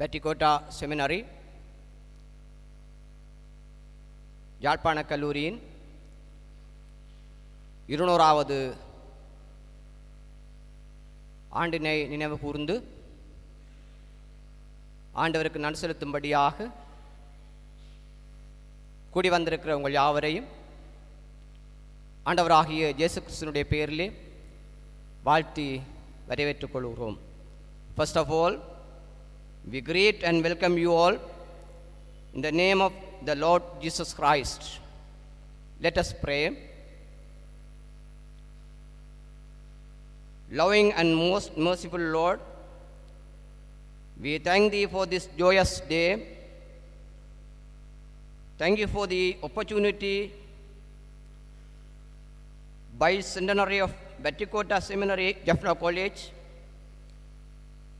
பெட்டிகோட்டா seminary யாழ்ப்பாண கல்லூரியின் இருநூறாவது ஆண்டினை நினைவு கூர்ந்து ஆண்டவருக்கு நன் செலுத்தும்படியாக கூடி வந்திருக்கிற உங்கள் யாவரையும் ஆண்டவராகிய இயேசு கிறிஸ்தனுடைய பெயரிலே வாழ்த்தி வரவேற்றுக் கொள்கிறோம். First of all we greet and welcome you all in the name of the Lord Jesus Christ. Let us pray. Loving and most merciful Lord, we thank Thee for this joyous day. Thank you for the opportunity by bicentenary of Batticotta Seminary, Jaffna College.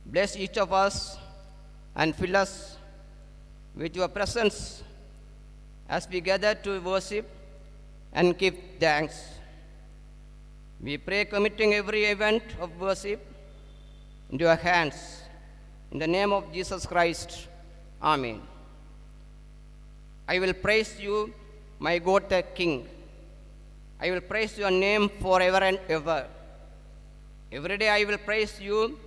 Bless each of us and fill us with your presence as we gather to worship and give thanks. We pray committing every event of worship into your hands. In the name of Jesus Christ, Amen. I will praise you, my God the King. I will praise your name forever and ever. Every day I will praise you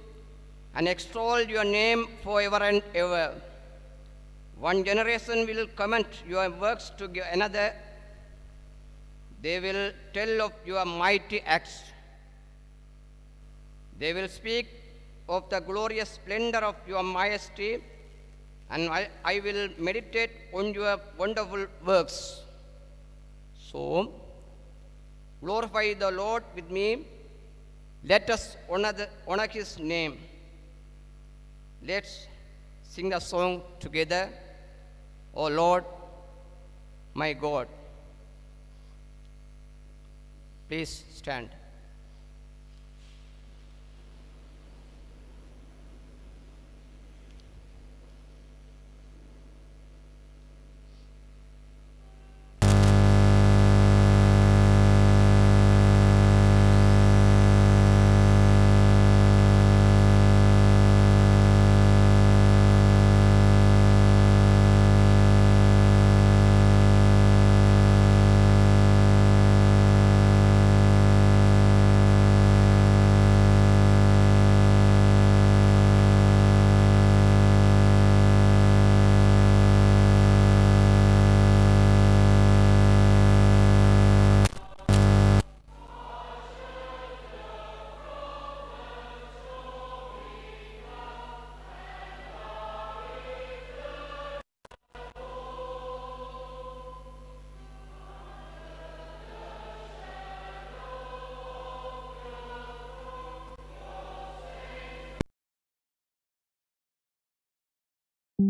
and extol your name forever and ever. One generation will comment your works to another. They will tell of your mighty acts. They will speak of the glorious splendor of your majesty, and I, I will meditate on your wonderful works. So, glorify the Lord with me. Let us honor, the, honor his name. Let's sing the song together. O Lord, my God. Please stand.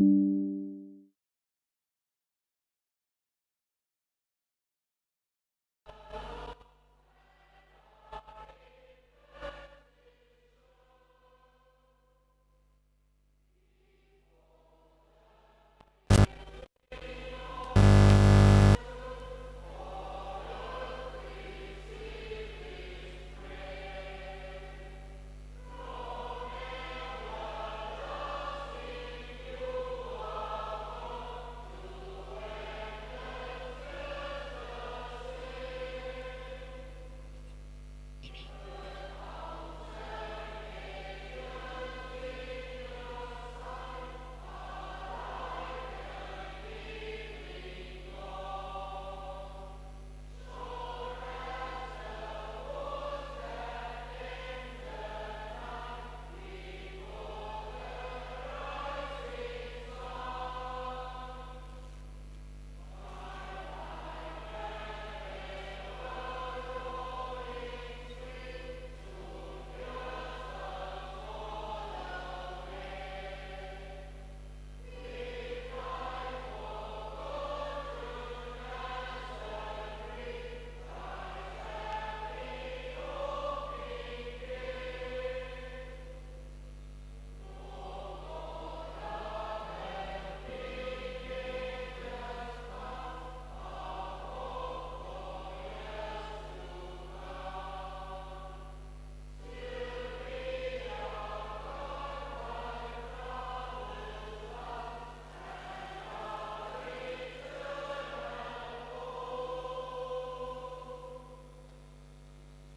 you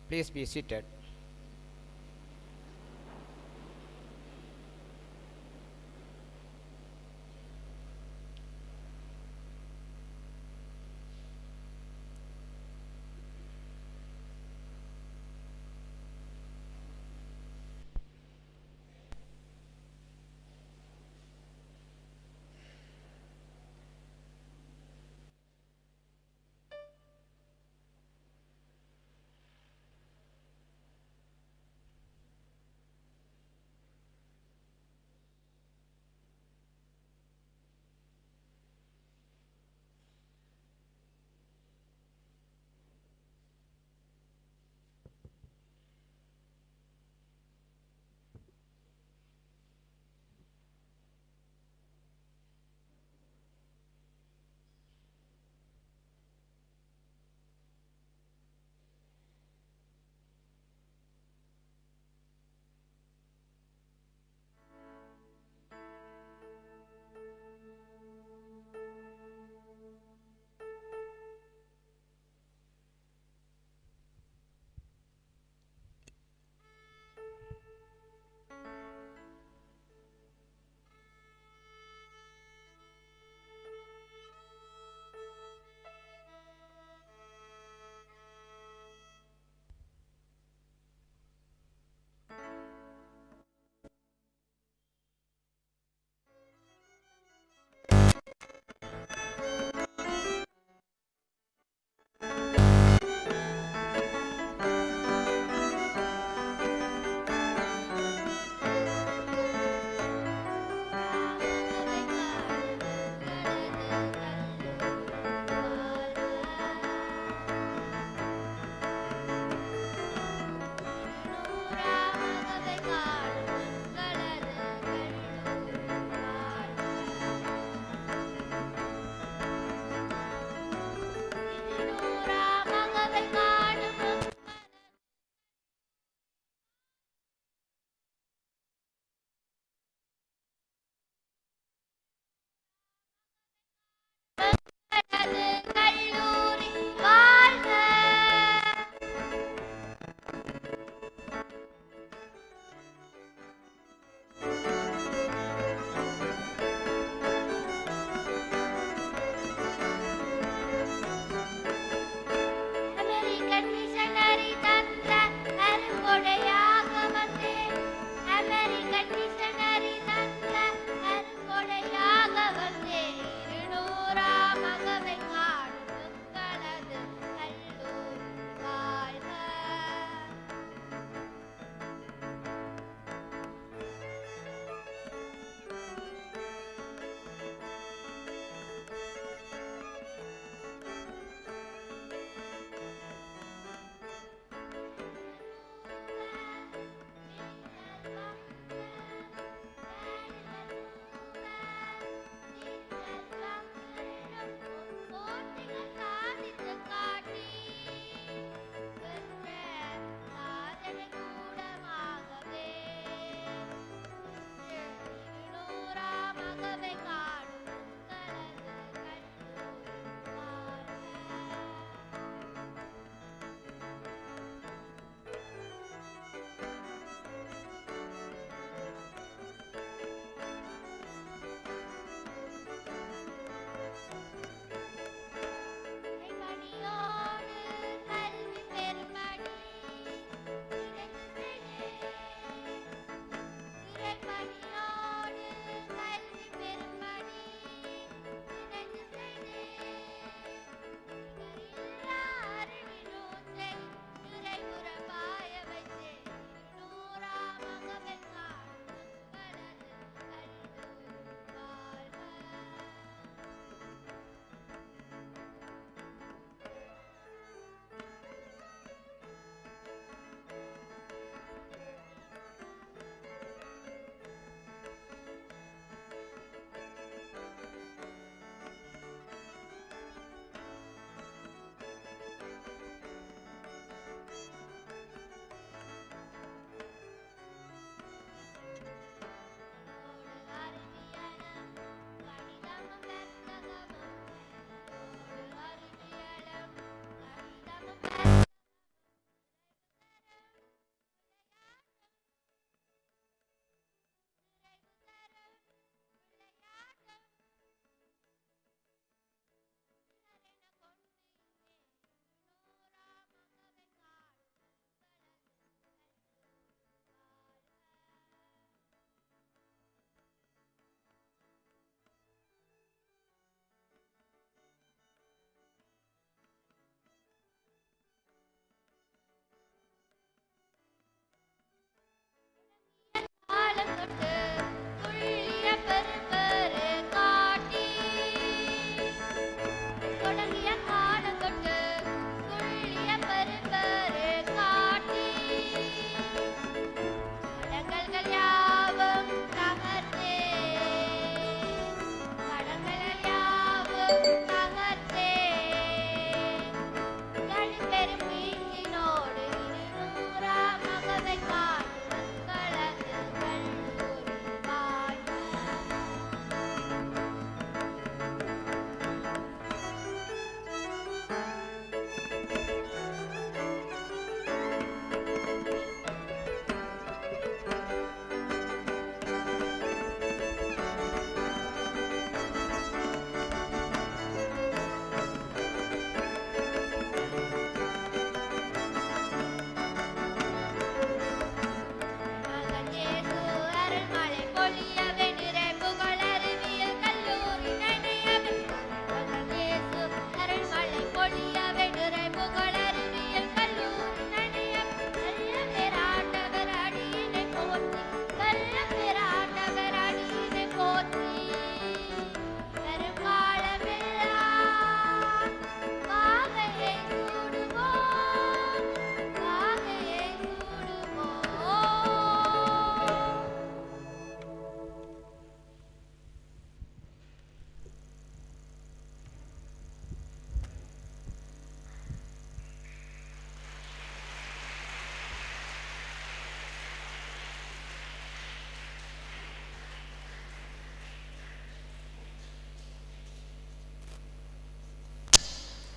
Please be seated.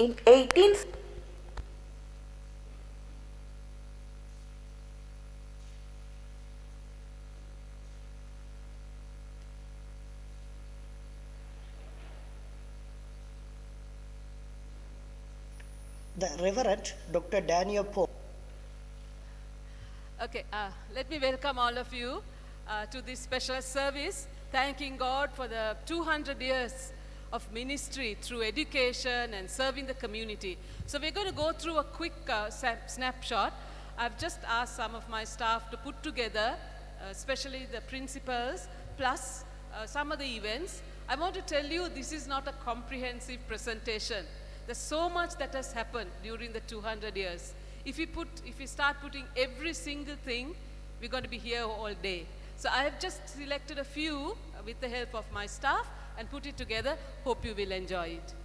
In 18 The Reverend Dr. Daniel Pope. Okay, uh, let me welcome all of you uh, to this special service, thanking God for the 200 years of ministry through education and serving the community. So we're going to go through a quick uh, snapshot. I've just asked some of my staff to put together, uh, especially the principals, plus uh, some of the events. I want to tell you this is not a comprehensive presentation. There's so much that has happened during the 200 years. If we put, if we start putting every single thing, we're going to be here all day. So I have just selected a few uh, with the help of my staff and put it together. Hope you will enjoy it.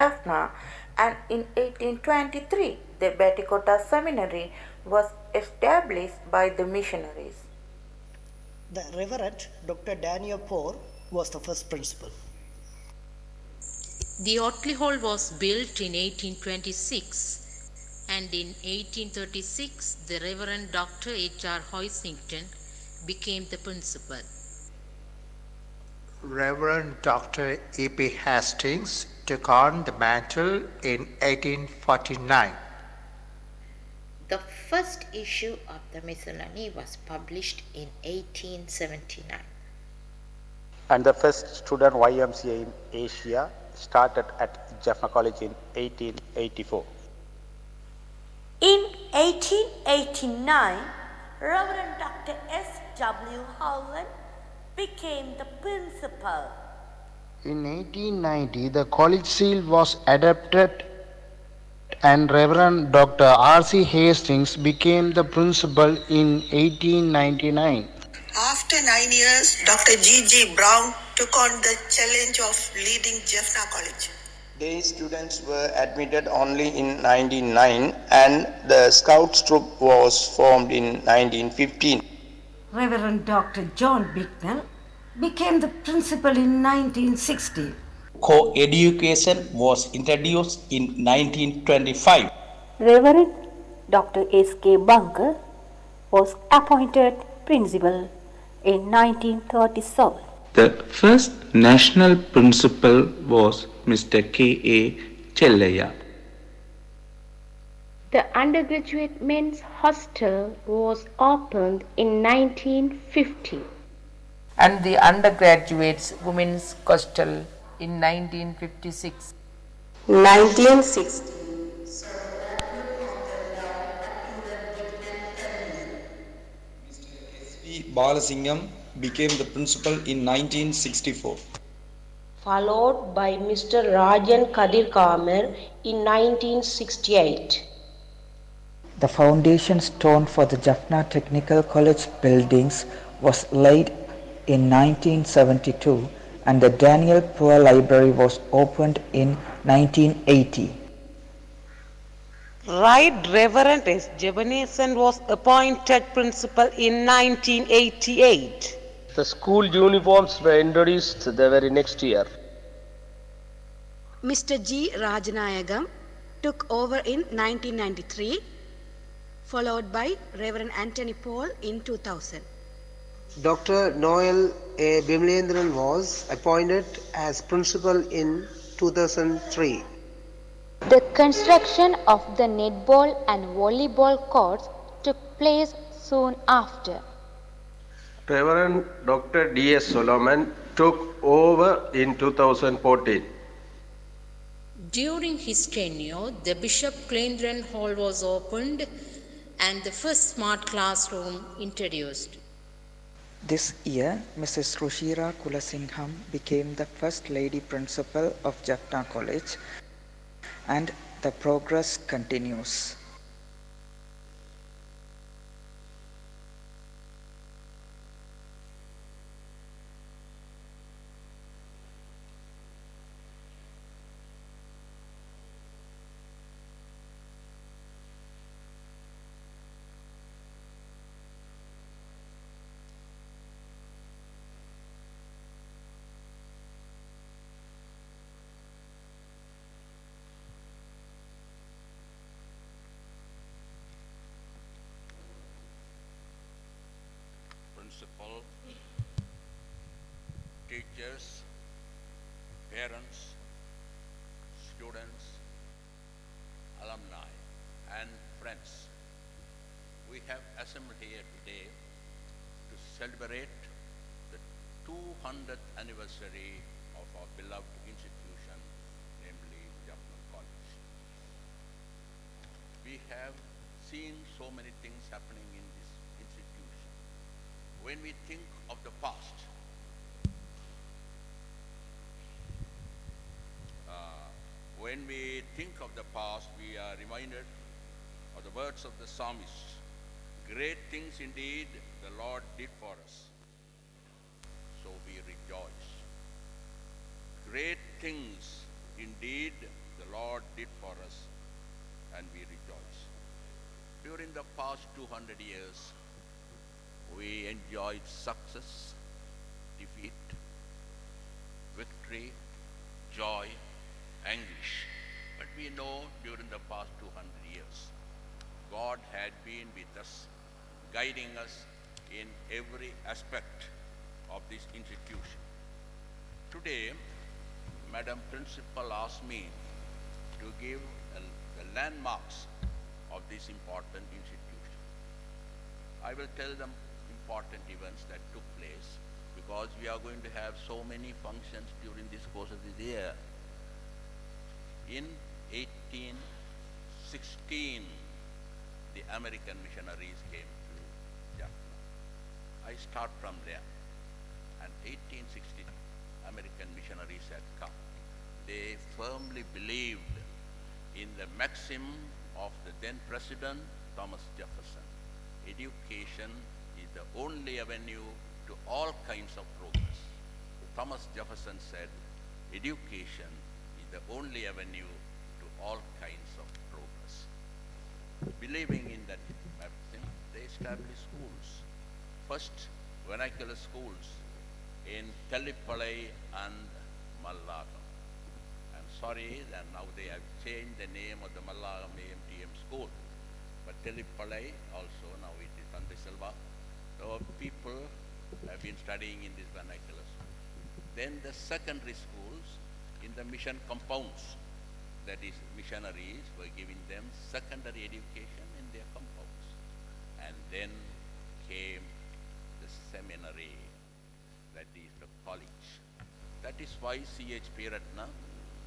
Jaffna and in 1823 the Batticotta Seminary was established by the missionaries. The Reverend Dr. Daniel Poor was the first principal. The Otley Hall was built in 1826 and in 1836 the Reverend Dr. H.R. Hoisington became the principal. Reverend Dr. E.P. Hastings took on the mantle in 1849. The first issue of the miscellany was published in 1879. and the first student YMCA in Asia started at Jaffna College in 1884. In 1889, Reverend Dr. S. W. Howland became the principal. In 1890, the college seal was adopted and Reverend Dr. R.C. Hastings became the principal in 1899. After nine years, Dr. G.G. Brown took on the challenge of leading Jaffna College. Day students were admitted only in 1909 and the Scouts troop was formed in 1915. Reverend Dr. John Bicknell became the principal in 1960. Co-education was introduced in 1925. Reverend Dr. S.K. Bunker was appointed principal in 1937. The first national principal was Mr. K. A. Chellaya. The undergraduate men's hostel was opened in 1950. And the undergraduates women's hostel in 1956. 1960. P. Balasingham became the principal in 1964. Followed by Mr. Rajan Kadirgamar in 1968. The foundation stone for the Jaffna Technical College buildings was laid in 1972 and the Daniel Poor Library was opened in 1980. Right Reverend S. Jebanesan was appointed principal in 1988. The school uniforms were introduced the very next year. Mr. G. Rajanayagam took over in 1993, followed by Reverend Anthony Paul in 2000. Dr. Noel A. Bimlendran was appointed as principal in 2003. The construction of the netball and volleyball courts took place soon after. Reverend Dr. D.S. Solomon took over in 2014. During his tenure, the Bishop Kulendran Hall was opened and the first smart classroom introduced. This year, Mrs. Rushira Kulasingham became the first lady principal of Jaffna College and The progress continues. principal, teachers, parents, students, alumni, and friends. We have assembled here today to celebrate the 200th anniversary of our beloved institution, namely Jaffna College. We have seen so many things happening in this institution. When we think of the past, when we think of the past, we are reminded of the words of the psalmist. Great things indeed the Lord did for us, so we rejoice. Great things indeed the Lord did for us, and we rejoice. During the past 200 years, we enjoyed success, defeat, victory, joy, anguish. But we know during the past 200 years, God had been with us, guiding us in every aspect of this institution. Today, Madam Principal asked me to give the landmarks of this important institution. I will tell them important events that took place because we are going to have so many functions during this course of this year. In 1816, the American missionaries came to Jaffna. I start from there. And 1860, American missionaries had come. They firmly believed in the maxim of the then President Thomas Jefferson. Education is the only avenue to all kinds of progress. Thomas Jefferson said, education the only avenue to all kinds of progress. Believing in that maxim, they established schools. First, vernacular schools in Telipalai and Mallagam. I'm sorry that now they have changed the name of the Mallagam AMTM school. But Telipalai also, now it is Tante Silva. So people have been studying in this vernacular school. Then the secondary schools in the mission compounds. That is, missionaries were giving them secondary education in their compounds. And then came the seminary, that is the college. That is why C.H. Piratna,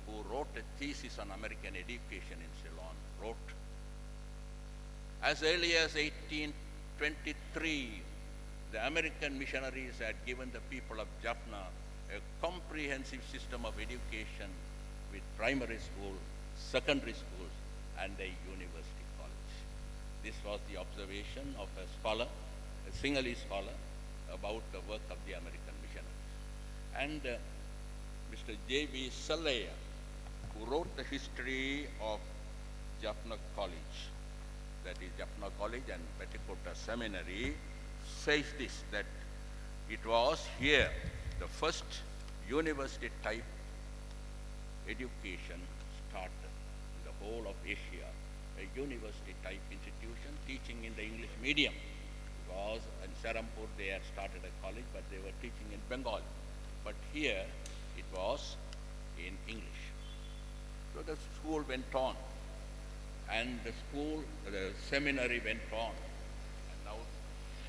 who wrote a thesis on American education in Ceylon, wrote, as early as 1823, the American missionaries had given the people of Jaffna a comprehensive system of education with primary school, secondary schools, and a university college. This was the observation of a scholar, a Sinhalese scholar, about the work of the American missionaries. And uh, Mr. J.B. Chelliah, who wrote the history of Jaffna College, that is Jaffna College and Batticotta Seminary, says this, that it was here the first university type education started in the whole of Asia, a university type institution teaching in the English medium. Because in Serampore they had started a college, but they were teaching in Bengali. But here it was in English. So the school went on, and the school, the seminary went on. And now,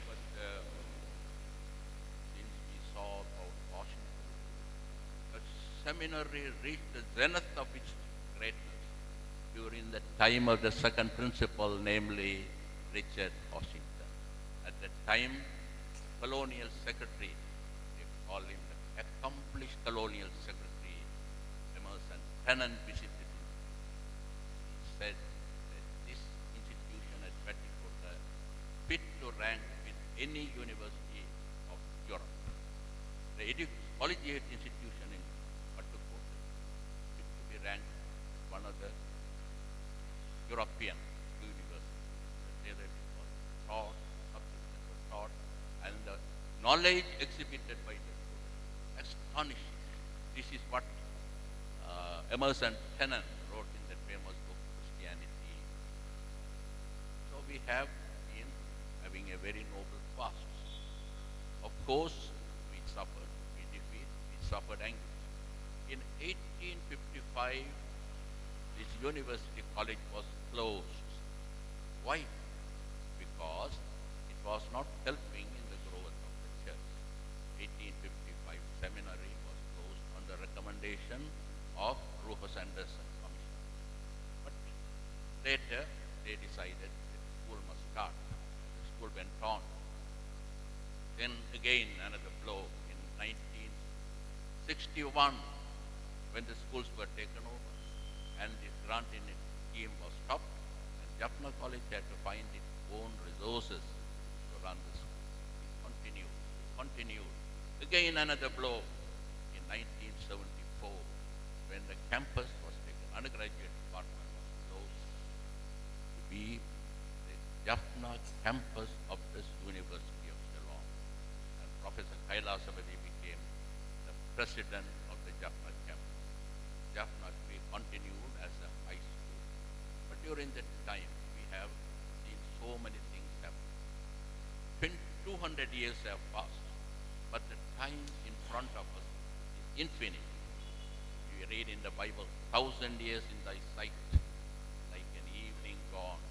but uh, we saw seminary reached the zenith of its greatness during the time of the second principal, namely Richard Washington. At that time, colonial secretary, they call him the accomplished colonial secretary, Emerson Tennent visited him. He said that this institution at Batticotta fit to rank with any university of Europe. The edu- collegiate institution in Batticotta fit to be ranked as one of the European universities. There it was taught, subjects were taught, and the knowledge exhibited by the students astonishing. This is what uh, Emerson Tennent wrote in that famous book, Christianity. So we have been having a very noble past. Of course, we suffered, we defeat, we suffered anguish. In 1855, this university college was closed. Why? Because it was not helping in the growth of the church. 1855 seminary was closed on the recommendation of Rufus Anderson Commission. But later they decided that school must start. The school went on. Then again another blow in 1961 when the schools were taken over and the grant in it was stopped and Jaffna College had to find its own resources to run the school. It continued, continued. Again another blow in 1974 when the campus was taken, undergraduate department was closed to be the Jaffna campus of this University of Ceylon. And Professor Kailasapathy became the president of the Jaffna campus. Jaffna we continued as a high school. But during that time, we have seen so many things happen. 200 years have passed, but the time in front of us is infinite. We read in the Bible, thousand years in thy sight, like an evening gone.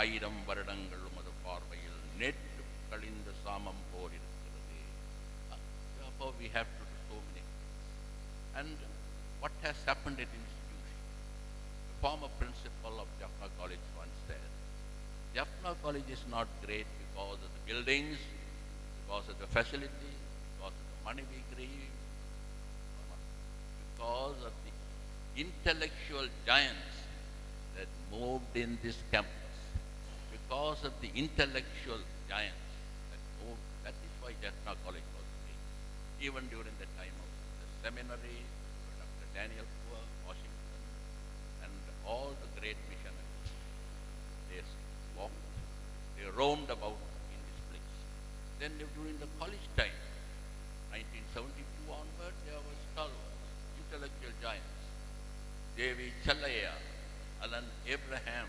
ஆயிரம் வருடங்கள் உமது பார்வையில் நேற்று கழிந்த சாமம் போல் இருக்கிறது Therefore, we have to do so many things. And what has happened in institution? The former principal of Jaffna College once said, Jaffna College is not great because of the buildings, because of the facilities, because of the money we give, because of the intellectual giants that moved in this campus, because of the intellectual giants that moved. That is why Jaffna College was great. Even during the time of the seminary, Dr. Daniel all the great missionaries, they walked, they roamed about in this place. Then during the college time, 1972 onward, there were stalwarts, intellectual giants, J.V. Chelliah, Alan Abraham,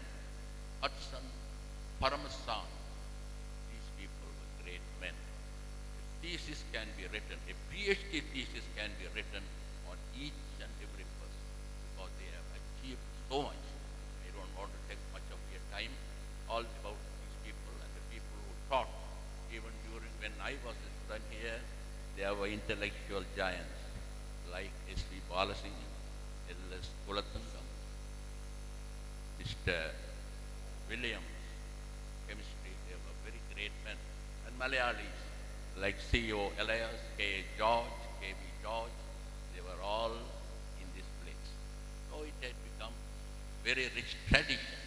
Hudson, Paramasan. These people were great men. A thesis can be written, a PhD thesis can be written on each and every person because they have achieved so much. I don't want to take much of your time. All about these people and the people who taught. Even during when I was a student here, there were intellectual giants like S.V. Balasingham, L.S. Kulathangam, Mr. Williams, chemistry, they were very great men. And Malayalis like C.O. Elias, K. George, study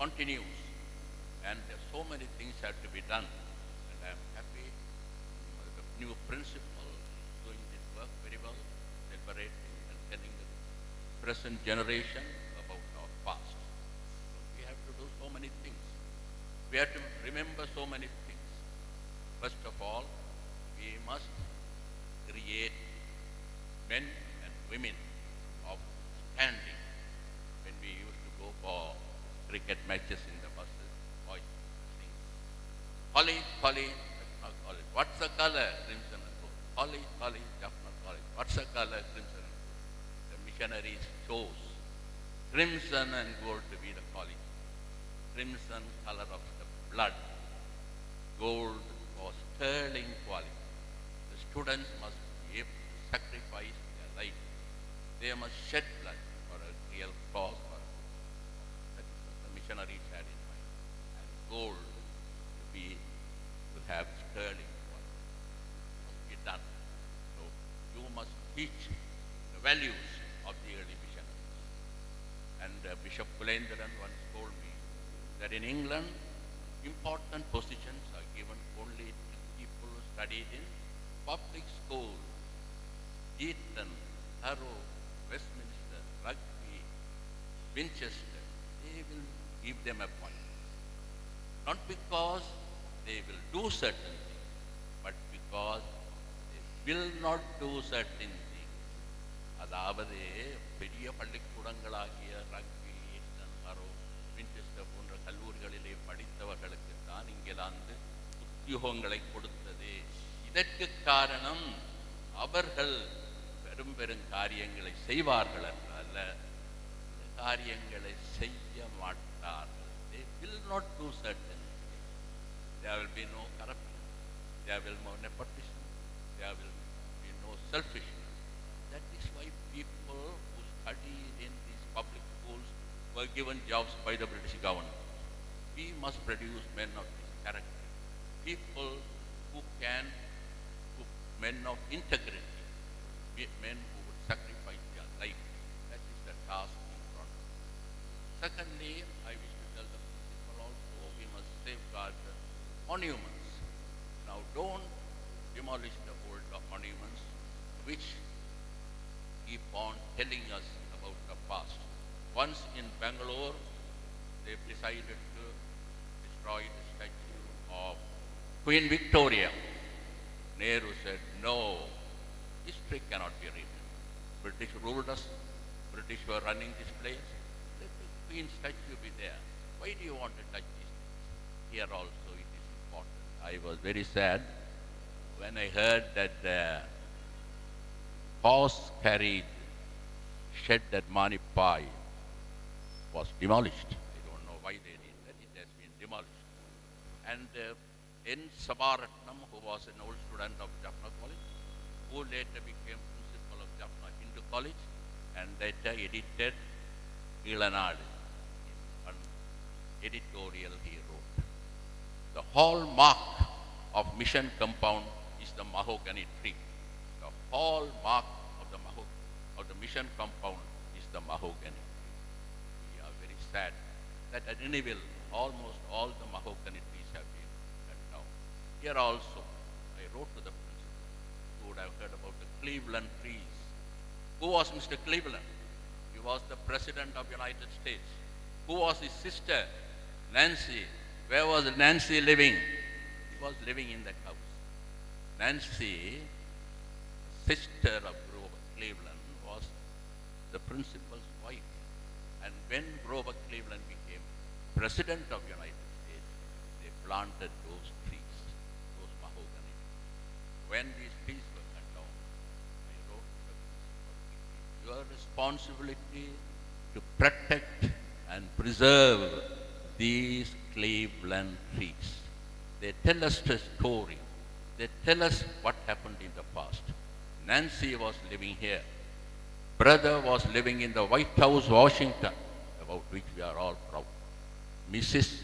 continues, and so many things have to be done, and I am happy uh, the new principal doing this work very well, deliberating and telling the present generation about our past. We have to do so many things. We have to remember so many things. First of all, we must create men and women of standing when we used to go for cricket matches in the buses. Boys sing. College. What's the color? Crimson and gold. College, college, Jaffna college. What's the color? Crimson and gold. The missionaries chose crimson and gold to be the college. Crimson color of the blood. Gold was sterling quality. The students must be able to sacrifice their life. They must shed blood for a real cause. For that is what the missionaries had in mind. And gold to be to have sterling quality. Must be done. So you must teach the values of the early missionaries. And uh, Bishop Kulendran once told me that in England, important positions are given only to people who studied in public schools. Eton, Harrow, Westminster, Rugby, Winchester, they will give them a point. Not because they will do certain things, but because they will not do certain things. அதாவது பெரிய பள்ளிக்கூடங்களாகிய rugby உத்தியோகங்களை கொடுத்தது. இதற்கு காரணம் அவர்கள் பெரும் பெரும் காரியங்களை செய்வார்கள் அல்ல காரியங்களை செய்ய மாட்டார்கள். They will not do they will be no corruption they will no nepotism they be no selfishness that is why people who study in these public schools were given jobs by the British government we must produce men of people who can, who, men of integrity, men who would sacrifice their life. That is the task in front of us. Secondly, I wish to tell the principal also, we must safeguard the monuments. Now, don't demolish the old monuments, which keep on telling us about the past. Once in Bangalore, they decided to destroy the statue of Queen Victoria. Nehru said, no, history cannot be written. British ruled us. British were running this place. Let the Queen statue be there. Why do you want to touch these things? Here also it is important. I was very sad when I heard that the horse carried shed at Manipai was demolished. I don't know why they did that. It has been demolished. And uh, N. Sabaratnam, who was an old student of Jaffna College, who later became principal of Jaffna Hindu College, and later uh, edited Eelanadu, an editorial he wrote. The hallmark of mission compound is the mahogany tree. The hallmark of the maho- of the mission compound is the mahogany. We are very sad that at Nineveh almost all the mahogany trees have been cut down. Here also, I wrote to the principal, who would have heard about the Cleveland trees. Who was Mr. Cleveland? He was the president of United States. Who was his sister? Nancy. Where was Nancy living? He was living in that house. Nancy, sister of Grover Cleveland, was the principal's wife. And when Grover Cleveland became president of United States, they planted those. When these trees were cut down, I wrote the your responsibility to protect and preserve these Cleveland trees. They tell us the story. They tell us what happened in the past. Nancy was living here. Brother was living in the White House, Washington, about which we are all proud. Mrs.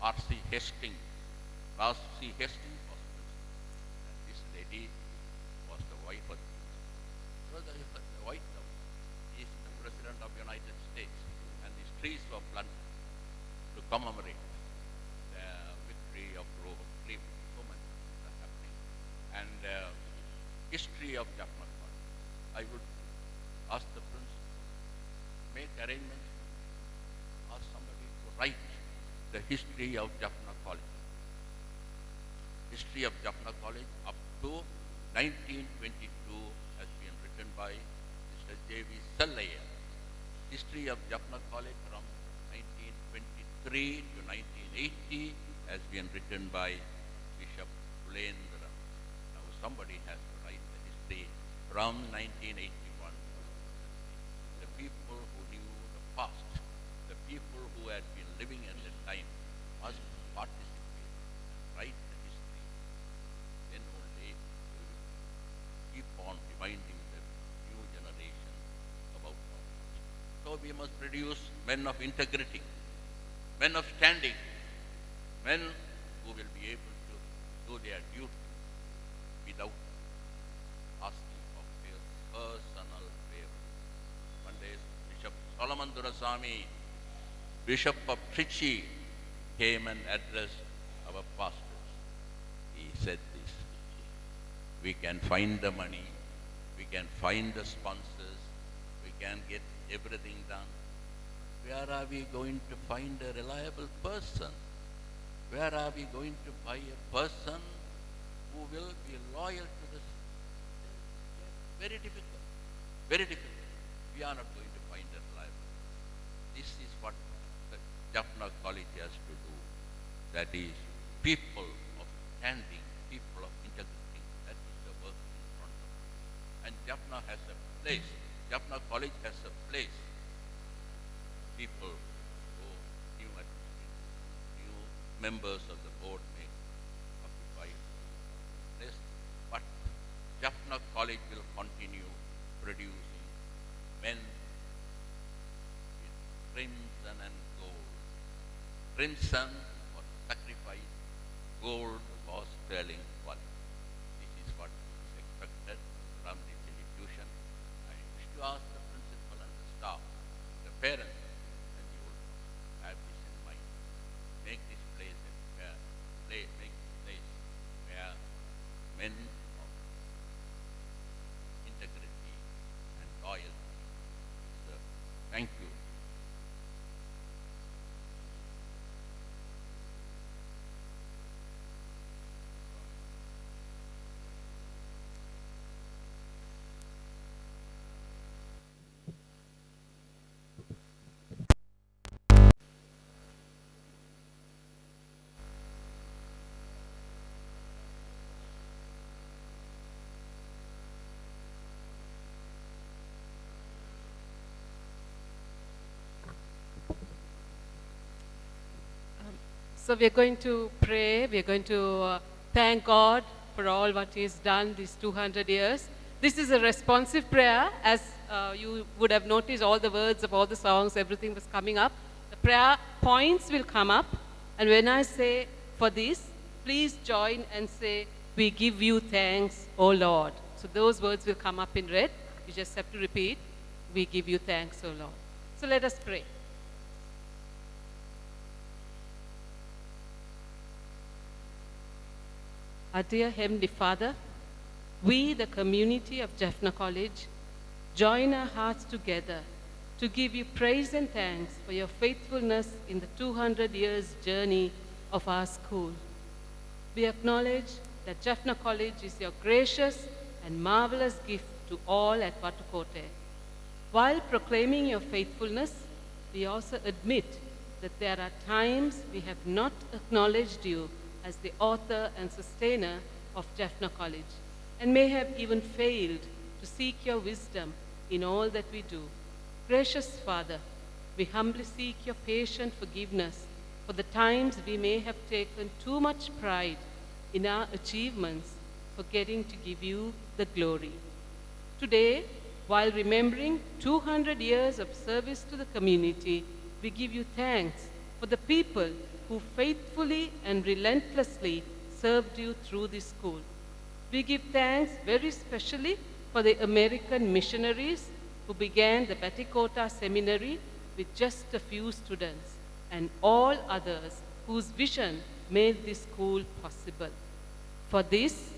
R.C. Hastings. R.C. Hastings was principal. And this lady was the wife of the principal. Brother is at the White House. He is the President of the United States. And these trees were planted to commemorate the victory of Cleveland. So things happening. And uh, history of Jaffna College. I would ask the principal make arrangements, ask somebody to write the history of Jaffna College. History of Jaffna College up to 1922 has been written by Mr. J.V. Chelliah. History of Jaffna College from 1923 to 1980 has been written by Bishop Kulendran. Now somebody has to write the history from 1981. The people who knew the past, the people who had been living at that time must participate and write the history. Then only we will keep on reminding the new generation about our past. So we must produce men of integrity, men of standing, men who will be able to do their duty without asking of their personal favor. One day, Bishop Solomon Doraisamy, Bishop of Trichy, came and addressed our pastors. He said this, we can find the money, we can find the sponsors, we can get everything done. Where are we going to find a reliable person? Where are we going to buy a person who will be loyal to this? Very difficult. Very difficult. We are not going to find a reliable. This is what the Jaffna College has to do. That is people of standing, people of integrity. That is the work in front of us. And Jaffna has a place. Jaffna College has a place. People who new new members of the board may occupy this. But Jaffna College will continue producing men with crimson and gold. Crimson for sacrifice, gold for sterling quality. This is what is expected from this institution. I wish to ask the principal and the staff, the parents, and the old ones, have this in mind. Make this place a where, play, make this place where men of integrity and loyalty serve. Thank you. So we are going to pray. We are going to uh, thank God for all what He has done these 200 years. This is a responsive prayer. As uh, you would have noticed, all the words of all the songs, everything was coming up. The prayer points will come up. And when I say for this, please join and say, We give you thanks, O Lord. So those words will come up in red. You just have to repeat, We give you thanks, O Lord. So let us pray. Our dear Heavenly Father, we, the community of Jaffna College, join our hearts together to give you praise and thanks for your faithfulness in the 200 years journey of our school. We acknowledge that Jaffna College is your gracious and marvelous gift to all at Vaddukoddai. While proclaiming your faithfulness, we also admit that there are times we have not acknowledged you as the author and sustainer of Jaffna College, and may have even failed to seek your wisdom in all that we do. Gracious Father, we humbly seek your patient forgiveness for the times we may have taken too much pride in our achievements, forgetting to give you the glory. Today, while remembering 200 years of service to the community, we give you thanks for the people who faithfully and relentlessly served you through this school. We give thanks very specially for the American missionaries who began the Batticotta Seminary with just a few students and all others whose vision made this school possible. For this,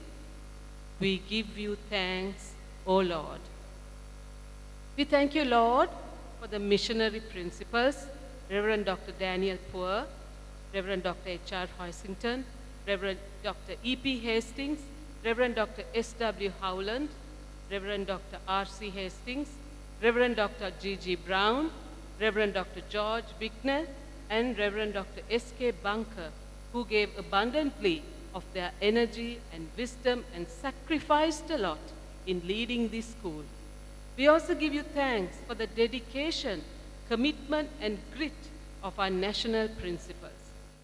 we give you thanks, O Lord. We thank you, Lord, for the missionary principals, Reverend Dr. Daniel Poor, Reverend Dr. H.R. Hoisington, Reverend Dr. E.P. Hastings, Reverend Dr. S.W. Howland, Reverend Dr. R.C. Hastings, Reverend Dr. G.G. Brown, Reverend Dr. George Bicknell, and Reverend Dr. S.K. Bunker, who gave abundantly of their energy and wisdom and sacrificed a lot in leading this school. We also give you thanks for the dedication, commitment, and grit of our national principals,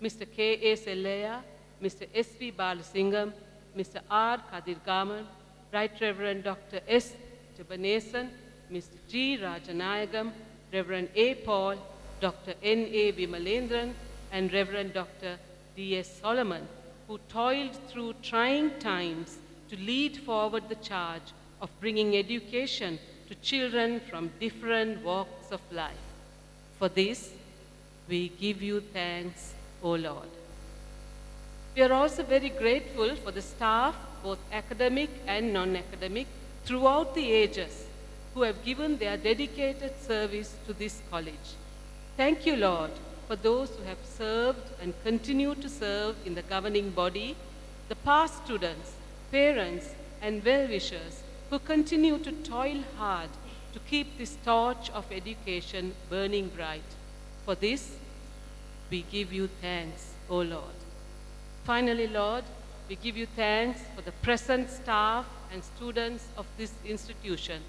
Mr. K. A. Selaya, Mr. S. V. Balasingham, Mr. R. Kadir Gaman, Right Reverend Dr. S. Jebanesan, Mr. G. Rajanayagam, Reverend A. Paul, Dr. N. A. Vimalendran, and Reverend Dr. D. S. Solomon, who toiled through trying times to lead forward the charge of bringing education to children from different walks of life. For this, we give you thanks, O Lord. We are also very grateful for the staff, both academic and non-academic, throughout the ages, who have given their dedicated service to this college. Thank you, Lord, for those who have served and continue to serve in the governing body, the past students, parents, and well-wishers who continue to toil hard to keep this torch of education burning bright. For this, we give you thanks, O Lord. Finally, Lord, we give you thanks for the present staff and students of this institution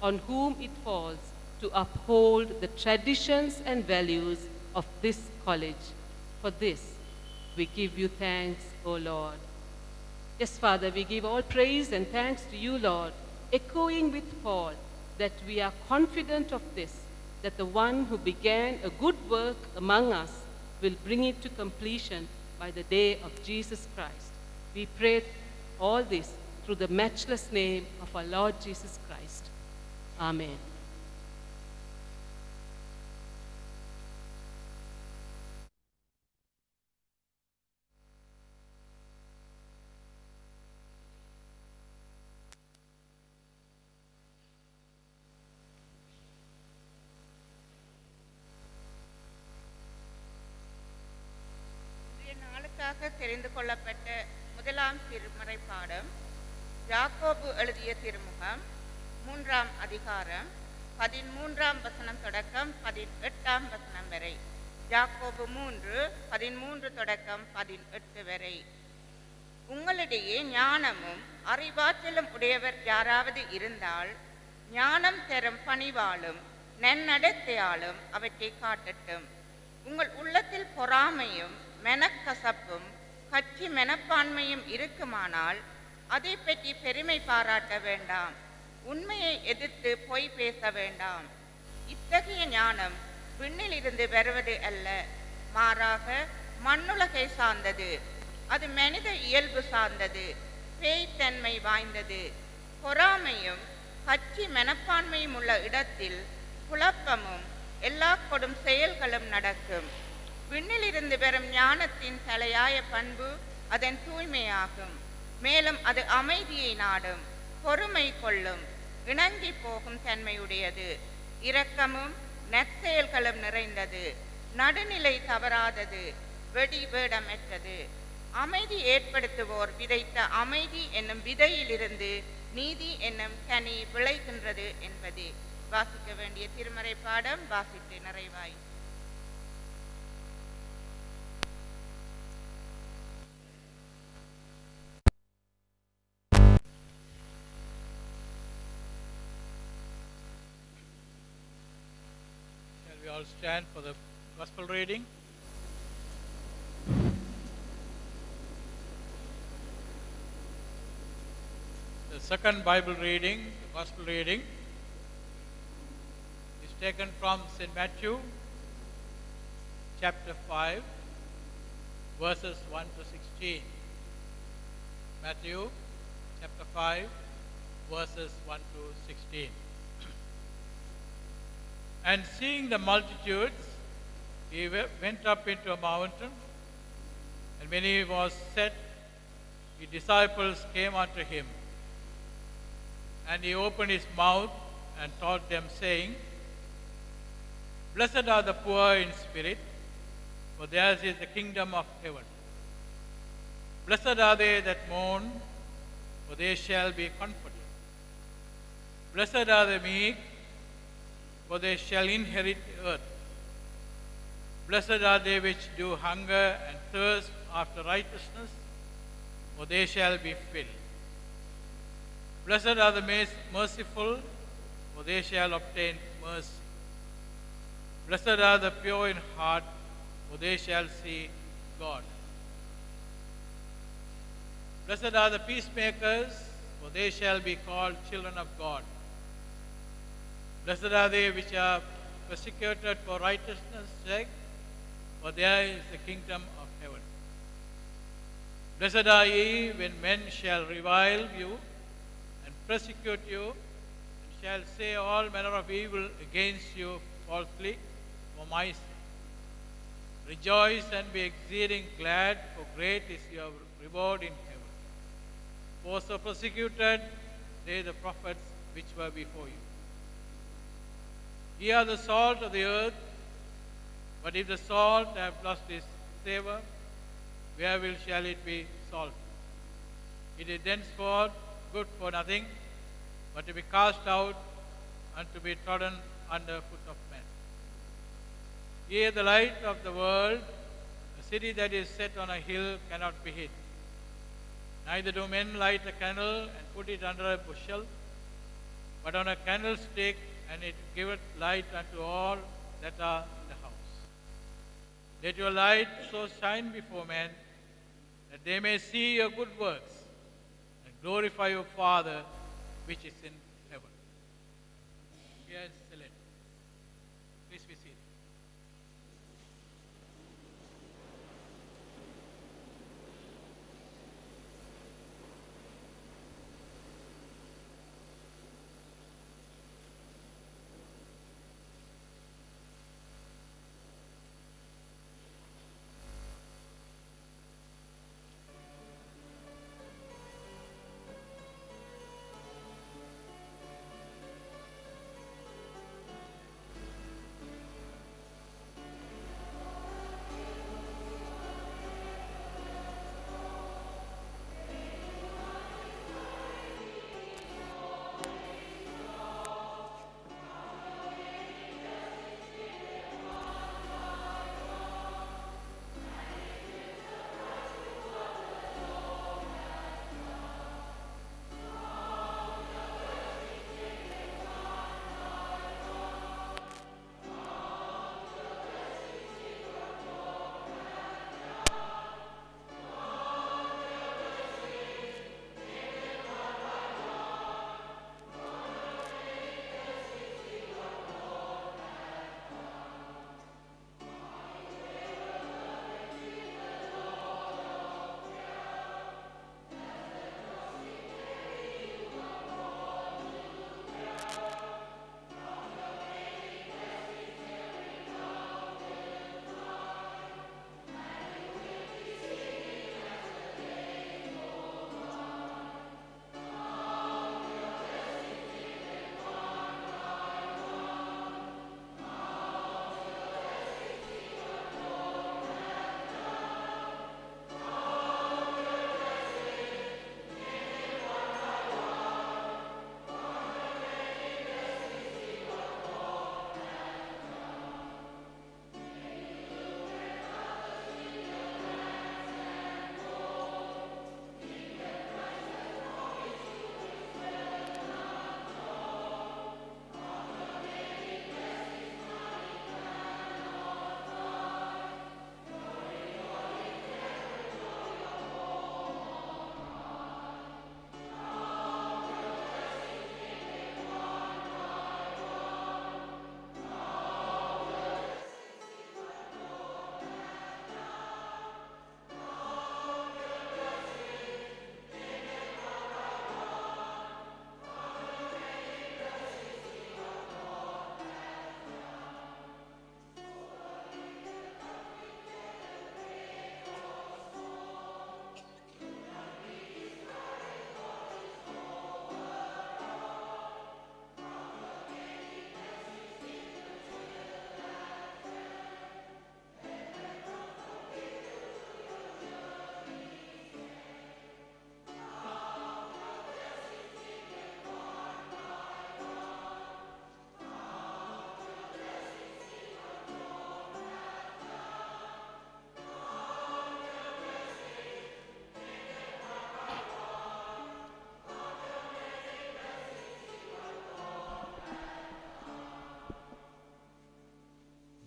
on whom it falls to uphold the traditions and values of this college. For this, we give you thanks, O Lord. Yes, Father, we give all praise and thanks to you, Lord, echoing with Paul that we are confident of this, that the one who began a good work among us will bring it to completion by the day of Jesus Christ. We pray all this through the matchless name of our Lord Jesus Christ. Amen. இன்றைய தெரிந்து கொள்ளப்பட்ட முதலாம் திருமறை பாடம் யாக்கோபு எழுதிய திருமுகம் மூன்றாம் அதிகாரம் பதிமூன்றாம் வசனம் தொடக்கம் பதினெட்டாம் வசனம் வரை. யாக்கோபு மூன்று பதிமூன்று தொடக்கம் பதினெட்டு வரை. உங்களிடையே ஞானமும் அறிவாற்றலும் உடையவர் யாராவது இருந்தால் ஞானம் தரும் பணிவாலும் நன்னடத்தையாலும் அவற்றை காட்டட்டும். உங்கள் உள்ளத்தில் பொறாமையும் மெனக்கசப்பும் கட்சி மெனப்பான்மையும் இருக்குமானால் அதை பற்றி பெருமை பாராட்ட வேண்டாம். உண்மையை எதிர்த்து பொய் பேச வேண்டாம். இத்தகைய ஞானம் விண்ணிலிருந்து வருவது அல்ல மாறாக மண்ணுலகை சார்ந்தது. அது மனித இயல்பு சார்ந்தது பேய்த்தன்மை வாய்ந்தது. பொறாமையும் கட்சி மனப்பான்மையும் உள்ள இடத்தில் குழப்பமும் எல்லா கொடும் செயல்களும் நடக்கும். விண்ணிலிருந்து பெறும் ஞானத்தின் தலையாய பண்பு அதன் தூய்மையாகும். மேலும் அது அமைதியை நாடும் பொறுமை கொள்ளும் இணங்கி போகும் தன்மையுடையது. இரக்கமும் நற்செயல்களும் நிறைந்தது. நடுநிலை தவறாதது வெடி வேடமற்றது. அமைதி ஏற்படுத்துவோர் விதைத்த அமைதி என்னும் விதையிலிருந்து நீதி என்னும் கனி விளைகின்றது என்பதே. வாசிக்க வேண்டிய திருமறை பாடம் வாசித்து நிறைவாய். All stand for the gospel reading? The second Bible reading, the gospel reading, is taken from St. Matthew chapter 5, verses 1 to 16. Matthew chapter 5, verses 1 to 16. And seeing the multitudes, he went up into a mountain, and when he was set, his disciples came unto him. And he opened his mouth and taught them, saying, Blessed are the poor in spirit, for theirs is the kingdom of heaven. Blessed are they that mourn, for they shall be comforted. Blessed are the meek, for they shall inherit the earth. Blessed are they which do hunger and thirst after righteousness, for they shall be filled. Blessed are the merciful, for they shall obtain mercy. Blessed are the pure in heart, for they shall see God. Blessed are the peacemakers, for they shall be called children of God. Blessed are they which are persecuted for righteousness' sake, for there is the kingdom of heaven. Blessed are ye when men shall revile you and persecute you, and shall say all manner of evil against you falsely for my sake. Rejoice and be exceeding glad, for great is your reward in heaven. For so persecuted they the prophets which were before you. Ye are the salt of the earth, but if the salt have lost its savor, wherewith shall it be salted? It is thenceforth good for nothing, but to be cast out and to be trodden under foot of men. Ye are the light of the world. A city that is set on a hill cannot be hid. Neither do men light a candle and put it under a bushel, but on a candlestick, and it giveth light unto all that are in the house. Let your light so shine before men that they may see your good works and glorify your Father which is in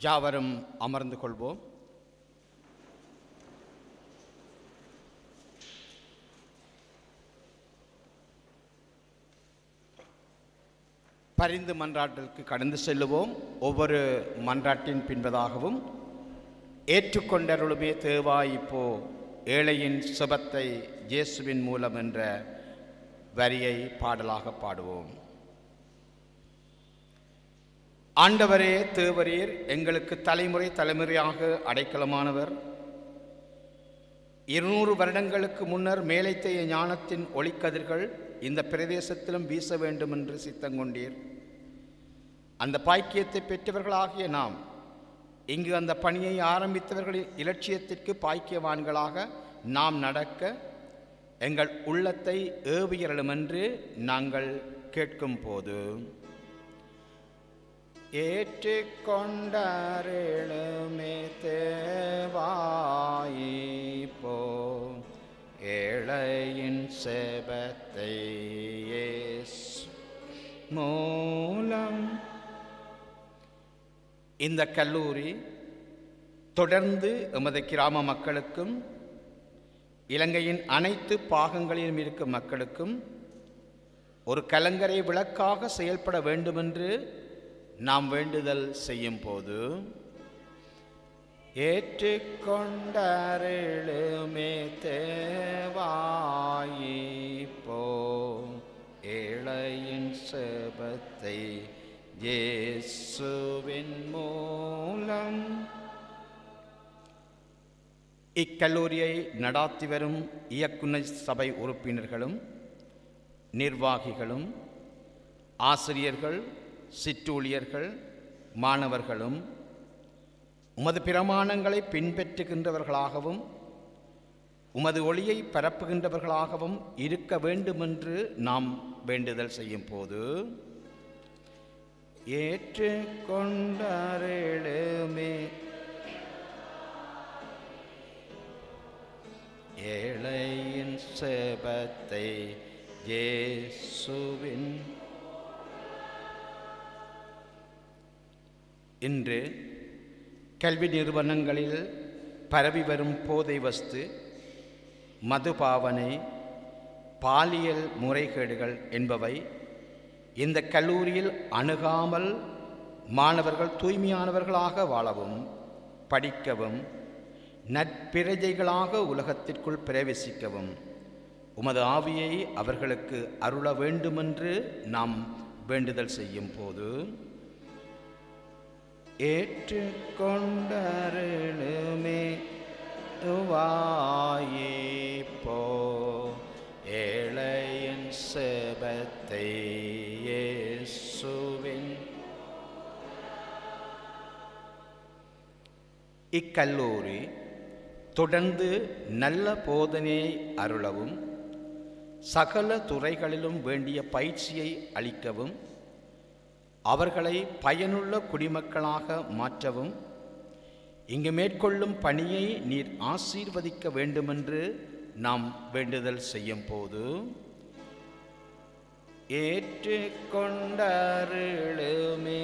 யாவரும் அமர்ந்து கொள்வோம். பரிந்து மன்றாட்டிற்கு கடந்து செல்லுவோம். ஒவ்வொரு மன்றாட்டின் பின்பதாகவும். ஏற்றுக்கொண்டருளுமே தேவா இப்போ ஏழையின் சுபத்தை இயேசுவின் மூலம் என்ற வரியை பாடலாக பாடுவோம். ஆண்டவரே தேவரீர் எங்களுக்கு தலைமுறை தலைமுறையாக அடைக்கலமானவர். இருநூறு வருடங்களுக்கு முன்னர் மேலைத்தைய ஞானத்தின் ஒளிக்கதிர்கள் இந்த பிரதேசத்திலும் வீச வேண்டும் என்று சித்தங்கொண்டீர் அந்த பாக்கியத்தை பெற்றவர்களாகிய நாம் இங்கு அந்த பணியை ஆரம்பித்தவர்களின் இலட்சியத்திற்கு பாக்கியவான்களாக நாம் நடக்க எங்கள் உள்ளத்தை ஏவியரலுமென்று நாங்கள் கேட்கும் போது ஏற்றிக்கொண்டருளுமே தேவாயிப்போ. ஏழையின் செபத்தை மூலம். இந்த கல்லூரி தொடர்ந்து எமது கிராம மக்களுக்கும் இலங்கையின் அனைத்து பாகங்களிலும் இருக்கும் மக்களுக்கும் ஒரு கலங்கரை விளக்காக செயல்பட வேண்டுமென்று நாம் வேண்டுதல் செய்யும் போது ஏற்றுக்கொண்டருளுமே தேவாயிப்போ ஏழையின் செபத்தை இயேசுவின் மூலம். இக்கல்லூரியை நடாத்தி வரும் இயக்குனர் சபை உறுப்பினர்களும் நிர்வாகிகளும் ஆசிரியர்கள் சிற்றூழியர்கள் மாணவர்களும் உமது பிரமாணங்களை பின்பற்றுகின்றவர்களாகவும் உமது ஒளியை பரப்புகின்றவர்களாகவும் இருக்க வேண்டுமென்று நாம் வேண்டுதல் செய்யும் போது ஏற்றுக்கொண்டருளுமே. ஏழையின் செபத்தை இயேசுவின் இன்று கல்வி நிறுவனங்களில் பரவி வரும் போதை வஸ்து மதுபாவனை பாலியல் முறைகேடுகள் என்பவை இந்த கல்லூரியில் அணுகாமல் மாணவர்கள் தூய்மையானவர்களாக வாழவும் படிக்கவும் நற்பிரஜைகளாக உலகத்திற்குள் பிரவேசிக்கவும் உமது ஆவியை அவர்களுக்கு அருள வேண்டுமென்று நாம் வேண்டுதல் செய்யும் போது ஏற்றுக்கொண்டருளுமே வாயிப்போ ஏழையின் செபத்தை இயேசுவின். இக்கல்லூரி தொடர்ந்து நல்ல போதனையை அருளவும் சகல துறைகளிலும் வேண்டிய பயிற்சியை அளிக்கவும் அவர்களை பயனுள்ள குடிமக்களாக மாற்றவும் இங்கு மேற்கொள்ளும் பணியை நீர் ஆசீர்வதிக்க வேண்டுமென்று நாம் வேண்டுதல் செய்யும் போது ஏற்றுக்கொண்டருளுமே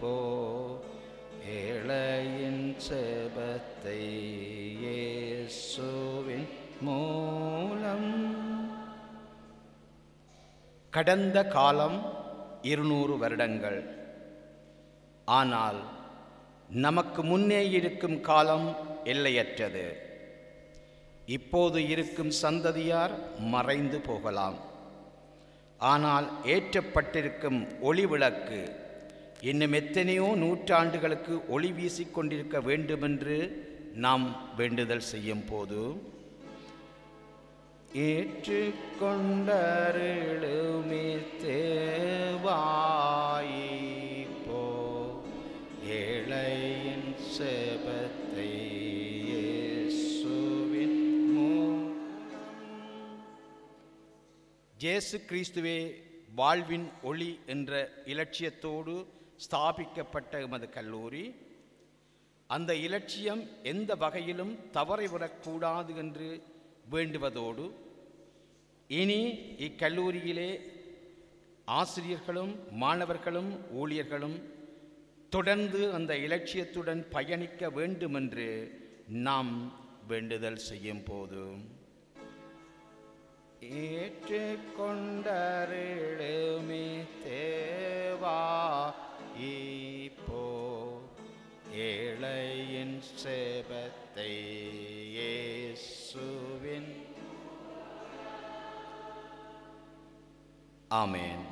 போ ஏழையின் செபத்தை ஏசுவின் மோ கடந்த காலம் இருநூறு வருடங்கள். ஆனால் நமக்கு முன்னே இருக்கும் காலம் எல்லையற்றது. இப்போது இருக்கும் சந்ததியார் மறைந்து போகலாம். ஆனால் ஏற்றப்பட்டிருக்கும் ஒளி விளக்கு இன்னும் எத்தனையோ நூற்றாண்டுகளுக்கு ஒளி வீசிக்கொண்டிருக்க வேண்டுமென்று நாம் வேண்டுதல் செய்யும் போது ஏற்றுக்கொண்டருளுமே தேவாயிப்போ ஏழையின் செபத்தை இயேசுவின் மூலம். கிறிஸ்துவே வாழ்வின் ஒளி என்ற இலட்சியத்தோடு ஸ்தாபிக்கப்பட்ட எமது கல்லூரி. அந்த இலட்சியம் எந்த வகையிலும் தவறிவிடக்கூடாது என்று வேண்டுவதோடு இனி இக்கல்லூரியிலே ஆசிரியர்களும் மாணவர்களும் ஊழியர்களும் தொடர்ந்து அந்த இலட்சியத்துடன் பயணிக்க வேண்டுமென்று நாம் வேண்டுதல் செய்யும் போது ஏற்றுக்கொண்டருளுமே தேவா இப்போ ஏழையின் சேபத்தை இயேசுவின் Amen.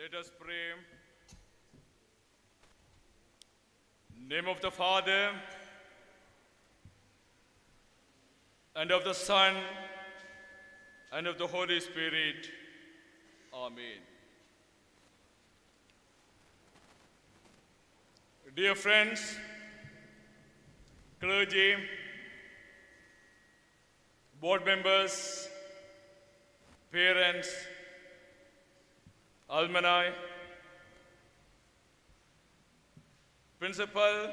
Let us pray. Name of the Father and of the Son and of the Holy Spirit. Amen. Dear friends, clergy, board members, parents, alumni, principal,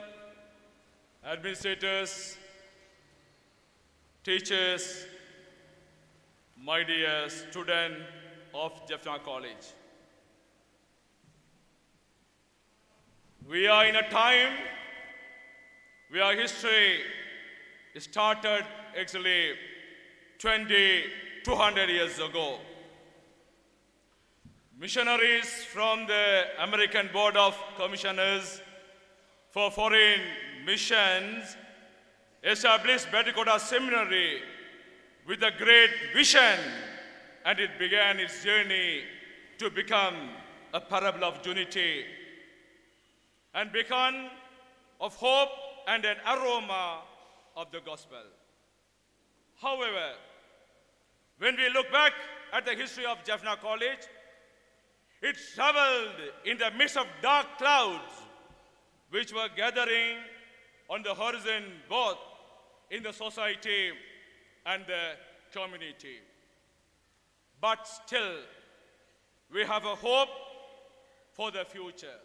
administrators, teachers, my dear student of Jaffna College. We are in a time where history started actually 20, 200 years ago. Missionaries from the American Board of Commissioners for Foreign Missions established Batticotta Seminary with a great vision and it began its journey to become a parable of unity and beacon of hope and an aroma of the gospel. However, when we look back at the history of Jaffna College, it traveled in the midst of dark clouds which were gathering on the horizon both in the society and the community. But still, we have a hope for the future.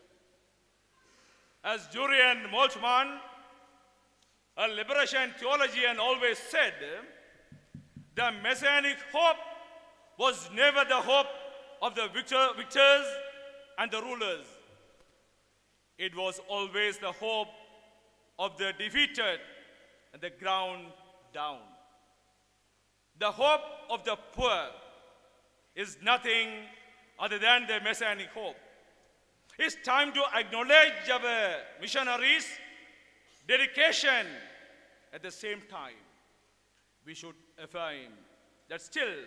As Jürgen Moltmann, a liberation theologian, always said, the messianic hope was never the hope of the victor, victors and the rulers. It was always the hope of the defeated and the ground down. The hope of the poor is nothing other than the messianic hope. It's time to acknowledge our missionaries' dedication. At the same time, we should affirm that still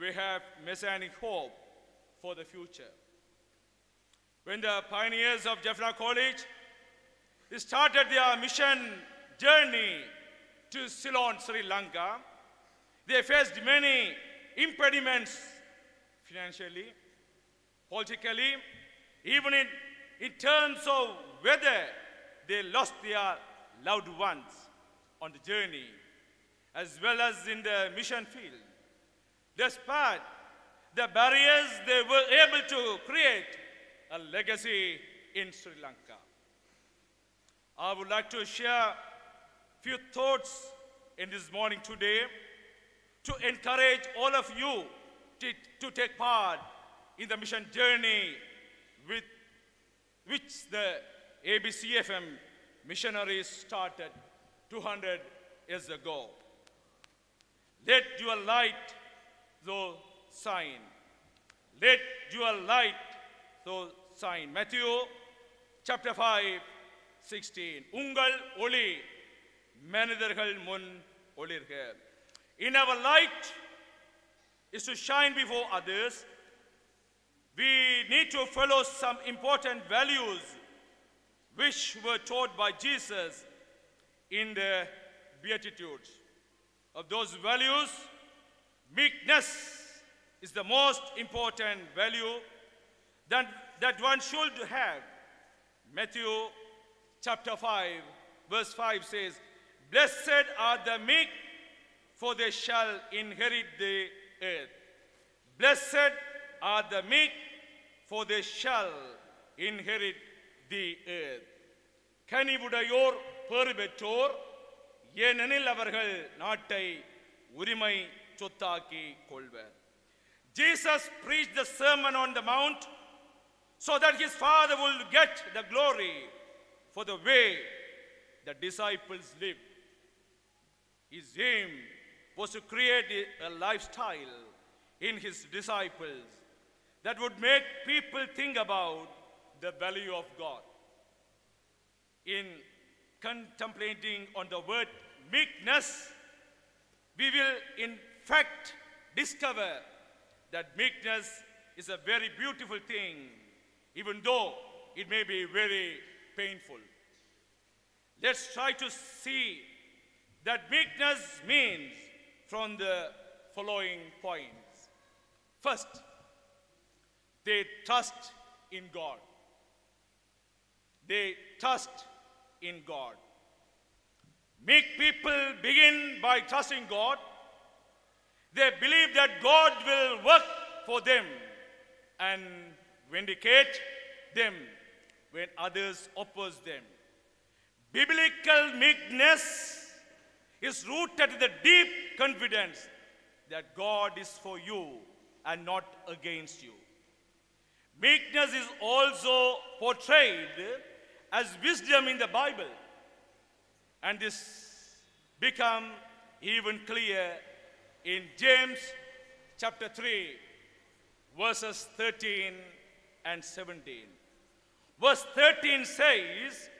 we have messianic hope for the future. When the pioneers of Jaffna College started their mission journey to Ceylon, Sri Lanka, they faced many impediments financially, politically, even in, in terms of whether they lost their loved ones on the journey, as well as in the mission field. Despite the barriers, they were able to create a legacy in Sri Lanka. I would like to share a few thoughts in this morning today to encourage all of you to, to take part in the mission journey with which the ABCFM missionaries started 200 years ago. Let your light so shine. Let your light so shine. Matthew chapter 5, 16. உங்கள் ஒளி மனிதர்கள் முன் ஒளிர்க. In our light is to shine before others. We need to follow some important values which were taught by Jesus in the Beatitudes. Of those values, meekness is the most important value that, that one should have. Matthew chapter 5, verse 5 says, Blessed are the meek, for they shall inherit the earth. Blessed are the meek, for they shall inherit the earth. கனிவுடையோர் பேறு பெற்றோர் ஏனெனில் அவர்கள் நாட்டை உரிமை சொத்தாக்கி கொள்வர் Jesus preached the Sermon on the Mount so that his Father would get the glory for the way the disciples lived. His aim was to create a lifestyle in his disciples that would make people think about the value of God. In contemplating on the word meekness, we will in fact discover that meekness is a very beautiful thing even though it may be very painful. Let's try to see that meekness means from the following points. First, they trust in God. They trust in God. Meek people begin by trusting God. They believe that God will work for them and vindicate them when others oppose them. Biblical meekness is rooted in the deep confidence that God is for you and not against you. Meekness is also portrayed as wisdom in the Bible. And this become even clear in James chapter 3 verses 13 and 17. Verse 13 says,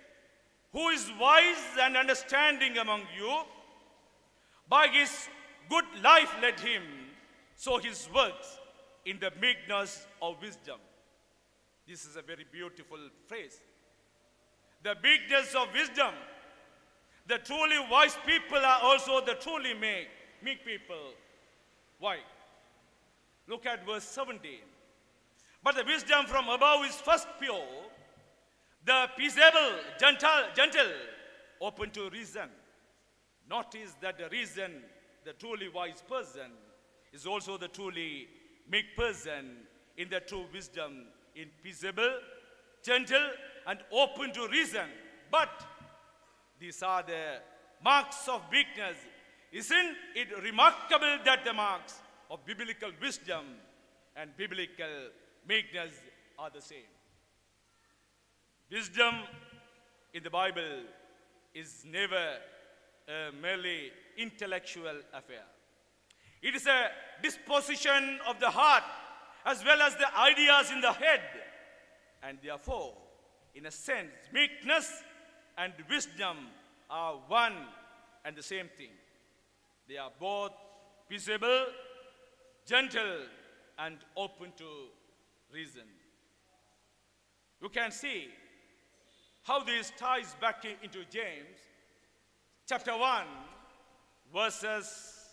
Who is wise and understanding among you? By his good life let him show his works in the meekness of wisdom. This is a very beautiful phrase. The meekness of wisdom. The truly wise people are also the truly meek, meek people. Why? Look at verse 17. But the wisdom from above is first pure, the peaceable, gentle, gentle, open to reason. Notice that the reason, the truly wise person, is also the truly meek person in the true wisdom, in peaceable, gentle, and open to reason. But these are the marks of meekness. Isn't it remarkable that the marks of biblical wisdom and biblical meekness are the same? Wisdom in the Bible is never a merely intellectual affair. It is a disposition of the heart as well as the ideas in the head. And therefore, in a sense, meekness and wisdom are one and the same thing. They are both peaceable, gentle, and open to reason. You can see how this ties back into James chapter 1, verses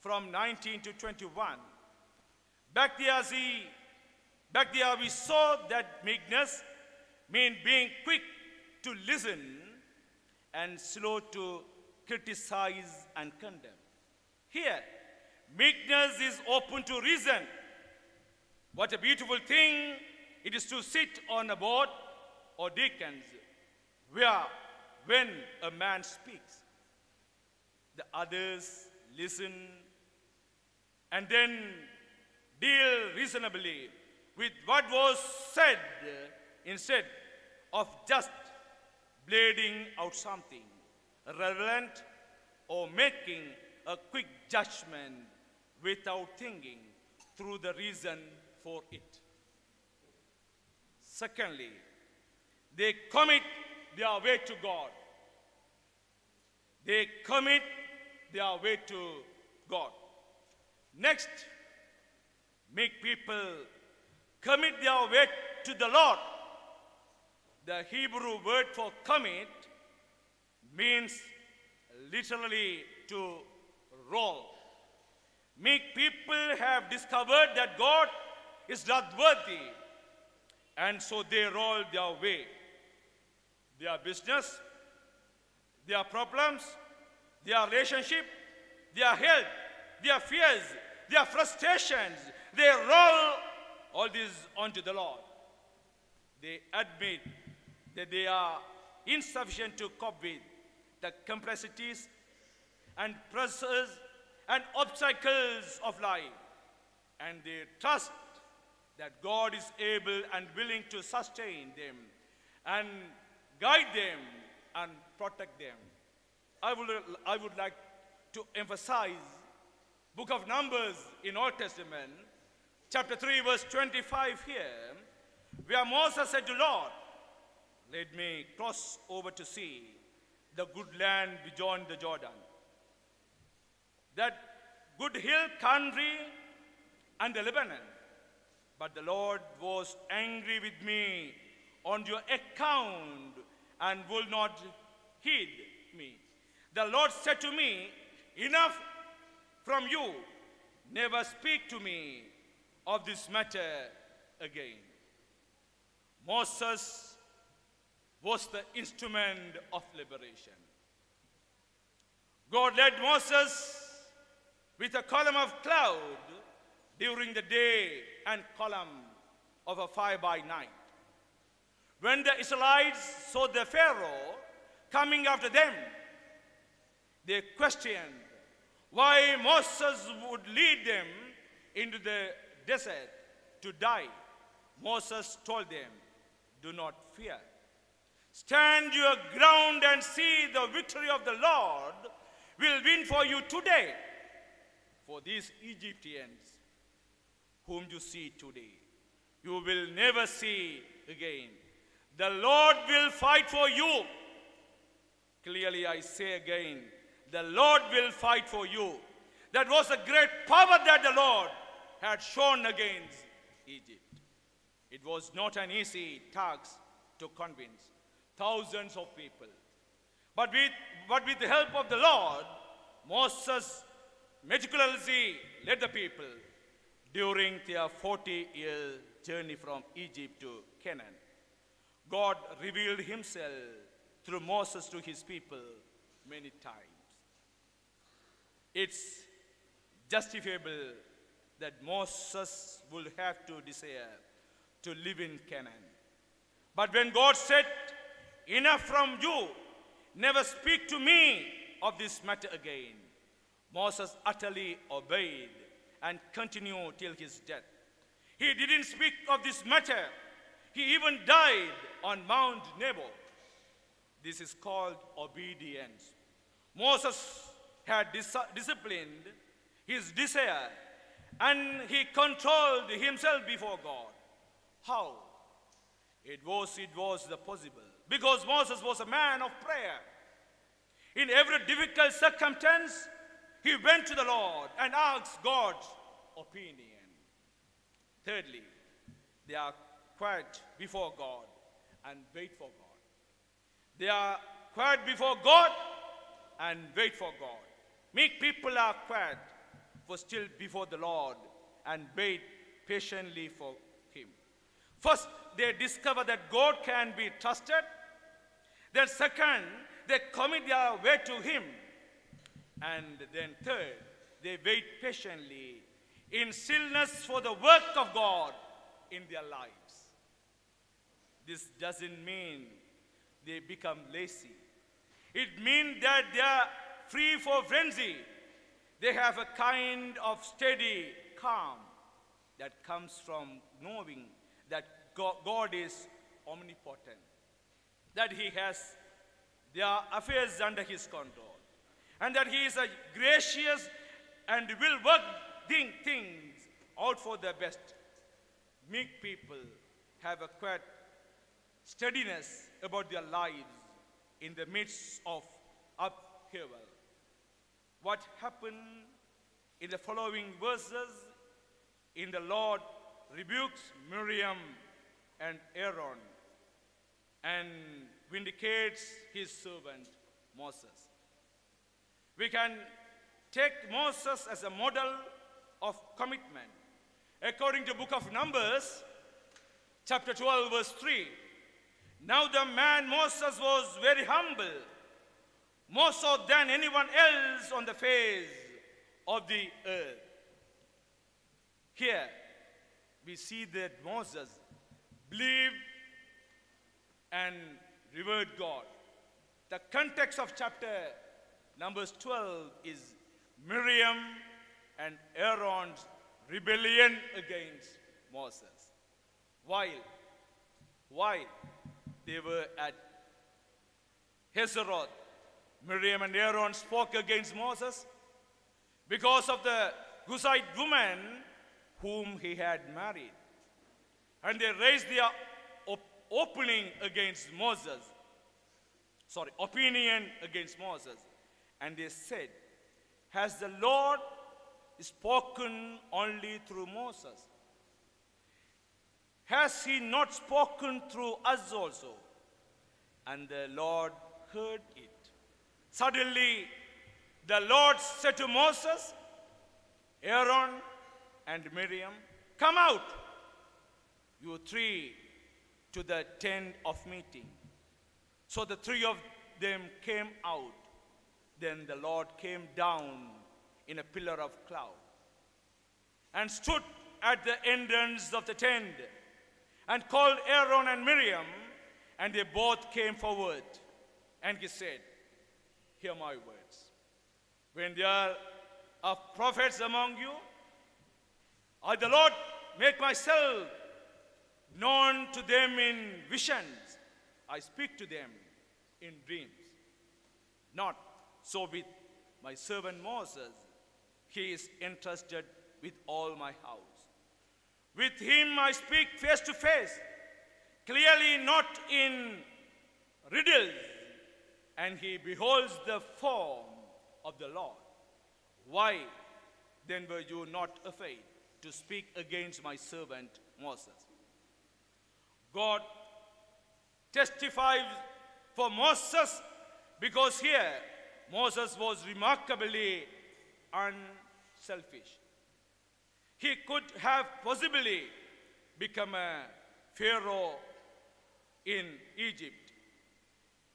from 19 to 21. Back there, see, back there we saw that meekness mean being quick to listen and slow to criticize and condemn. Here, meekness is open to reason. What a beautiful thing it is to sit on a board or deacons where when a man speaks, the others listen and then deal reasonably with what was said instead of just blading out something relevant or making a quick judgment without thinking through the reason for it. Secondly, they commit their way to God. They commit their way to God. Next, make people commit their way to the Lord. The Hebrew word for commit means literally to roll. Meek people have discovered that God is not worthy, and so they roll their way. Their business, their problems, their relationship, their health, their fears, their frustrations, they roll all these onto the Lord. They admit that they are insufficient to cope with the complexities and pressures and obstacles of life. And they trust that God is able and willing to sustain them and guide them and protect them. I would, I would like to emphasize book of Numbers in Old Testament, chapter 3, verse 25 here, where Moses said to Lord, let me cross over to see the good land beyond the Jordan. That good hill country and the Lebanon. But the Lord was angry with me on your account and will not heed me. The Lord said to me, Enough from you, never speak to me of this matter again. Moses was the instrument of liberation. God led Moses with a column of cloud during the day and column of a fire by night. When the Israelites saw the Pharaoh coming after them, they questioned why Moses would lead them into the desert to die. Moses told them, Do not fear. Stand your ground and see the victory of the Lord will win for you today. For these Egyptians whom you see today, you will never see again. The Lord will fight for you. Clearly, I say again, the Lord will fight for you. That was a great power that the Lord had shown against Egypt. It was not an easy task to convince thousands of people. But with, but with the help of the Lord, Moses meticulously led the people during their 40 year journey from Egypt to Canaan. God revealed himself through Moses to his people many times. It's justifiable that Moses would have to desire to live in Canaan. But when God said, Enough from you, never speak to me of this matter again, Moses utterly obeyed and continued till his death. He didn't speak of this matter. He even died on Mount Nebo. This is called obedience. Moses had dis- disciplined his desire and he controlled himself before God. How? It was, it was the possible. Because Moses was a man of prayer. In every difficult circumstance, he went to the Lord and asked God's opinion. Thirdly, they are quiet before God and wait for God. They are quiet before God and wait for God. Meek people are quiet for still before the Lord and wait patiently for Him. First, they discover that God can be trusted. Then, second, they commit their way to Him. And then, third, they wait patiently in stillness for the work of God in their lives. This doesn't mean they become lazy. It means that they are free for frenzy. They have a kind of steady calm that comes from knowing that God is omnipotent, that He has their affairs under His control, and that He is a gracious and will work things out for the best. Meek people have a quiet steadiness about their lives in the midst of upheaval. What happened in the following verses in the Lord rebukes Miriam and Aaron and vindicates his servant Moses. We can take Moses as a model of commitment. According to book of Numbers, chapter 12, verse 3, now the man Moses was very humble, more so than anyone else on the face of the earth. Here, we see that Moses believed and revered God. The context of chapter Numbers 12 is Miriam and Aaron's rebellion against Moses. While, while they were at Hazeroth, Miriam and Aaron spoke against Moses because of the Cushite woman whom he had married. And they raised their op- opening against Moses. Sorry, opinion against Moses. And they said, Has the Lord spoken only through Moses? Has he not spoken through us also? And the Lord heard it. Suddenly, the Lord said to Moses, Aaron, and Miriam, Come out, you three, to the tent of meeting. So the three of them came out. Then the Lord came down in a pillar of cloud and stood at the entrance of the tent and called Aaron and Miriam, and they both came forward. And he said, Hear my words. When there are prophets among you, I, the Lord, make myself known to them in visions. I speak to them in dreams. Not so with my servant Moses. He is entrusted with all my house. With him I speak face to face, clearly not in riddles, and he beholds the form of the Lord. Why then were you not afraid to speak against my servant Moses? God testifies for Moses because here Moses was remarkably unselfish. He could have possibly become a Pharaoh in Egypt.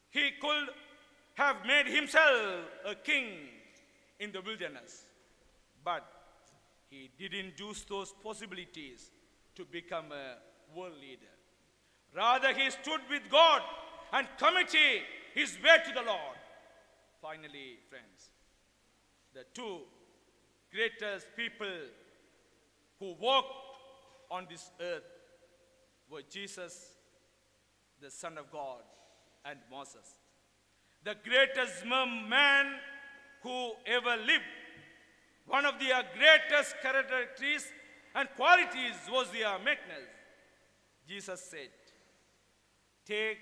He could have made himself a king in the wilderness. But he didn't use those possibilities to become a world leader. Rather, he stood with God and committed his way to the Lord. Finally, friends, the two greatest people who walked on this earth were Jesus, the Son of God, and Moses. The greatest man who ever lived. One of their greatest characteristics and qualities was their meekness. Jesus said, Take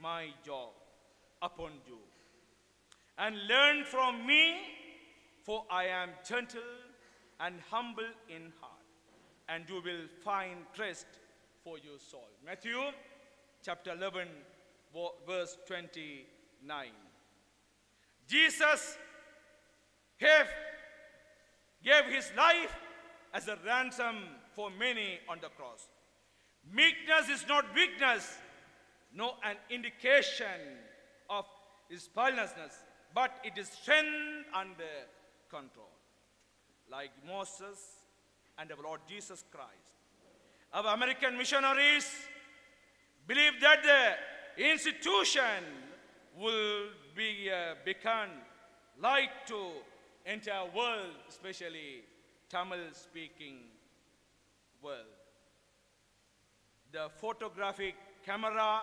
my yoke upon you and learn from me, for I am gentle and humble in heart, and you will find rest for your soul. Matthew chapter 11, verse 29. Jesus gave, gave his life as a ransom for many on the cross. Meekness is not weakness, no an indication of his violentness, but it is strength under control. Like Moses and our Lord Jesus Christ. Our American missionaries believe that the institution will be uh, become light to entire world, especially Tamil-speaking world. The photographic camera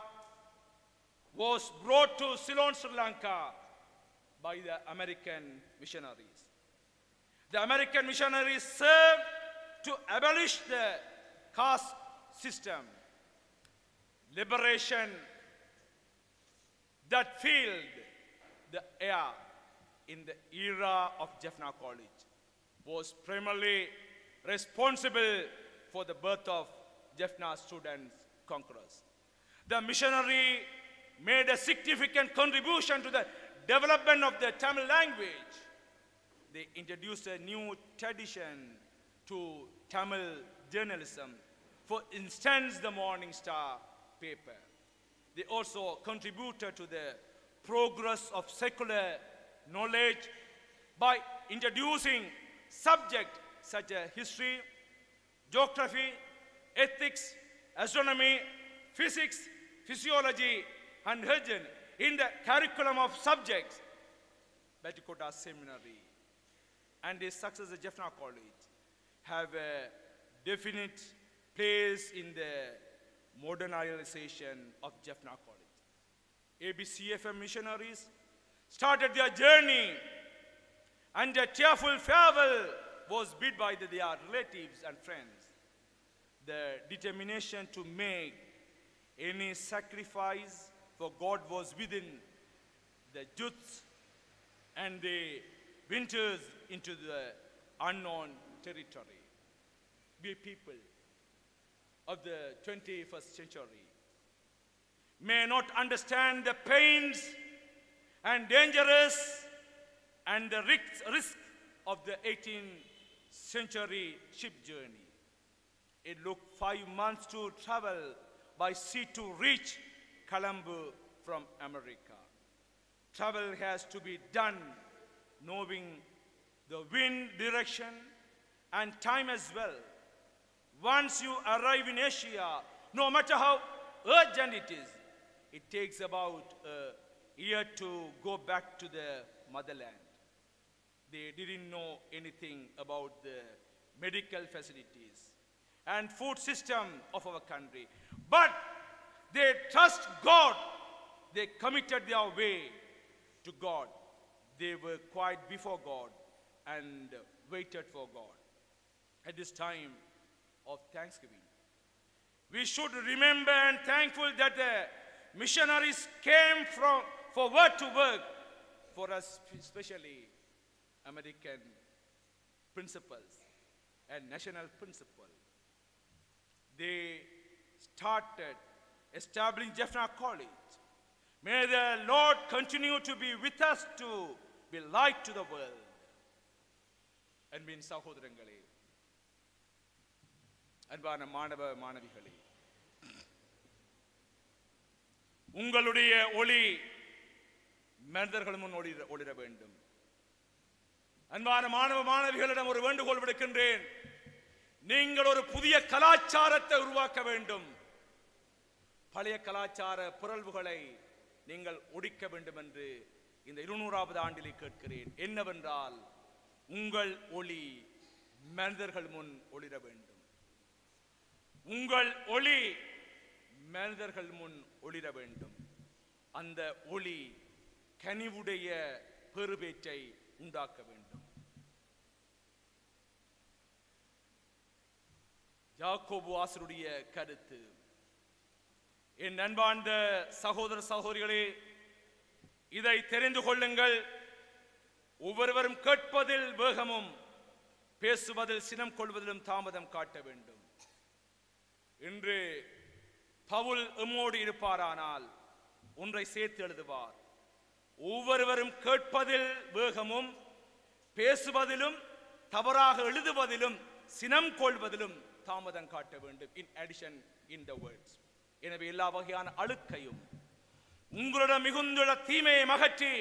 was brought to Ceylon, Sri Lanka by the American missionaries. The American missionaries served to abolish the caste system, liberation that filled the air in the era of Jaffna College was primarily responsible for the birth of Jaffna Students Congress. The missionary made a significant contribution to the development of the Tamil language. They introduced a new tradition to Tamil journalism. For instance, the Morning Star paper. They also contributed to the progress of secular knowledge by introducing subjects such as history, geography, ethics, astronomy, physics, physiology, and religion in the curriculum of subjects. Batticotta Seminary and his successor Jaffna College have a definite place in the modernization of Jaffna College. ABCFM missionaries started their journey and a tearful farewell was bid by the- their relatives and friends. The determination to make any sacrifice for God was within the youths and the winters into the unknown territory. Be people of the 21st century may not understand the pains and dangers and the risk, risk of the 18th century ship journey. It took five months to travel by sea to reach Colombo from America. Travel has to be done knowing the wind direction and time as well. Once you arrive in Asia, no matter how urgent it is, it takes about a year to go back to the motherland. They didn't know anything about the medical facilities and food system of our country. But they trust God. They committed their way to God. They were quiet before God and waited for God. At this time of Thanksgiving, we should remember and thankful that the missionaries came from for word to work for us, especially American principles and national principle. They started establishing Jaffna College. May the Lord continue to be with us to be light to the world. அன்பின் சகோதரங்களே அன்பான மாணவ மாணவிகளே உங்களுடைய ஒளி மனிதர்கள் முன் ஒளிர ஒளிர வேண்டும் அன்பான மாணவ மாணவிகளிடம் ஒரு வேண்டுகோள் விடுக்கின்றேன் நீங்கள் ஒரு புதிய கலாச்சாரத்தை உருவாக்க வேண்டும் பழைய கலாச்சார புரள்வுகளை நீங்கள் ஒடிக்க வேண்டும் என்று இந்த இருநூறாவது ஆண்டிலே கேட்கிறேன். என்னவென்றால் உங்கள் ஒளி மனிதர்கள் முன் ஒளிர வேண்டும். உங்கள் ஒளி மனிதர்கள் முன் ஒளிர வேண்டும். அந்த ஒளி கனிவுடைய பெருபேற்றை உண்டாக்க வேண்டும். யாக்கோபு ஆசருடைய கருத்து என் அன்பார்ந்த சகோதர சகோதரிகளே இதை தெரிந்து கொள்ளுங்கள். ஒவ்வொருவரும் கேட்பதில் வேகமும் பேசுவதில் சினம் கொள்வதிலும் தாமதம் காட்ட வேண்டும். இன்று பவுல் எம்மோடு இருப்பாரானால் ஒன்றை சேர்த்து எழுதுவார். ஒவ்வொருவரும் கேட்பதில் வேகமும் பேசுவதிலும் தவறாக எழுதுவதிலும் சினம் கொள்வதிலும் தாமதம் காட்ட வேண்டும். In addition in the words எனவே எல்லா வகையான அழுக்கையும் உங்களிடம் மிகுந்துள்ள தீமையை மகற்றி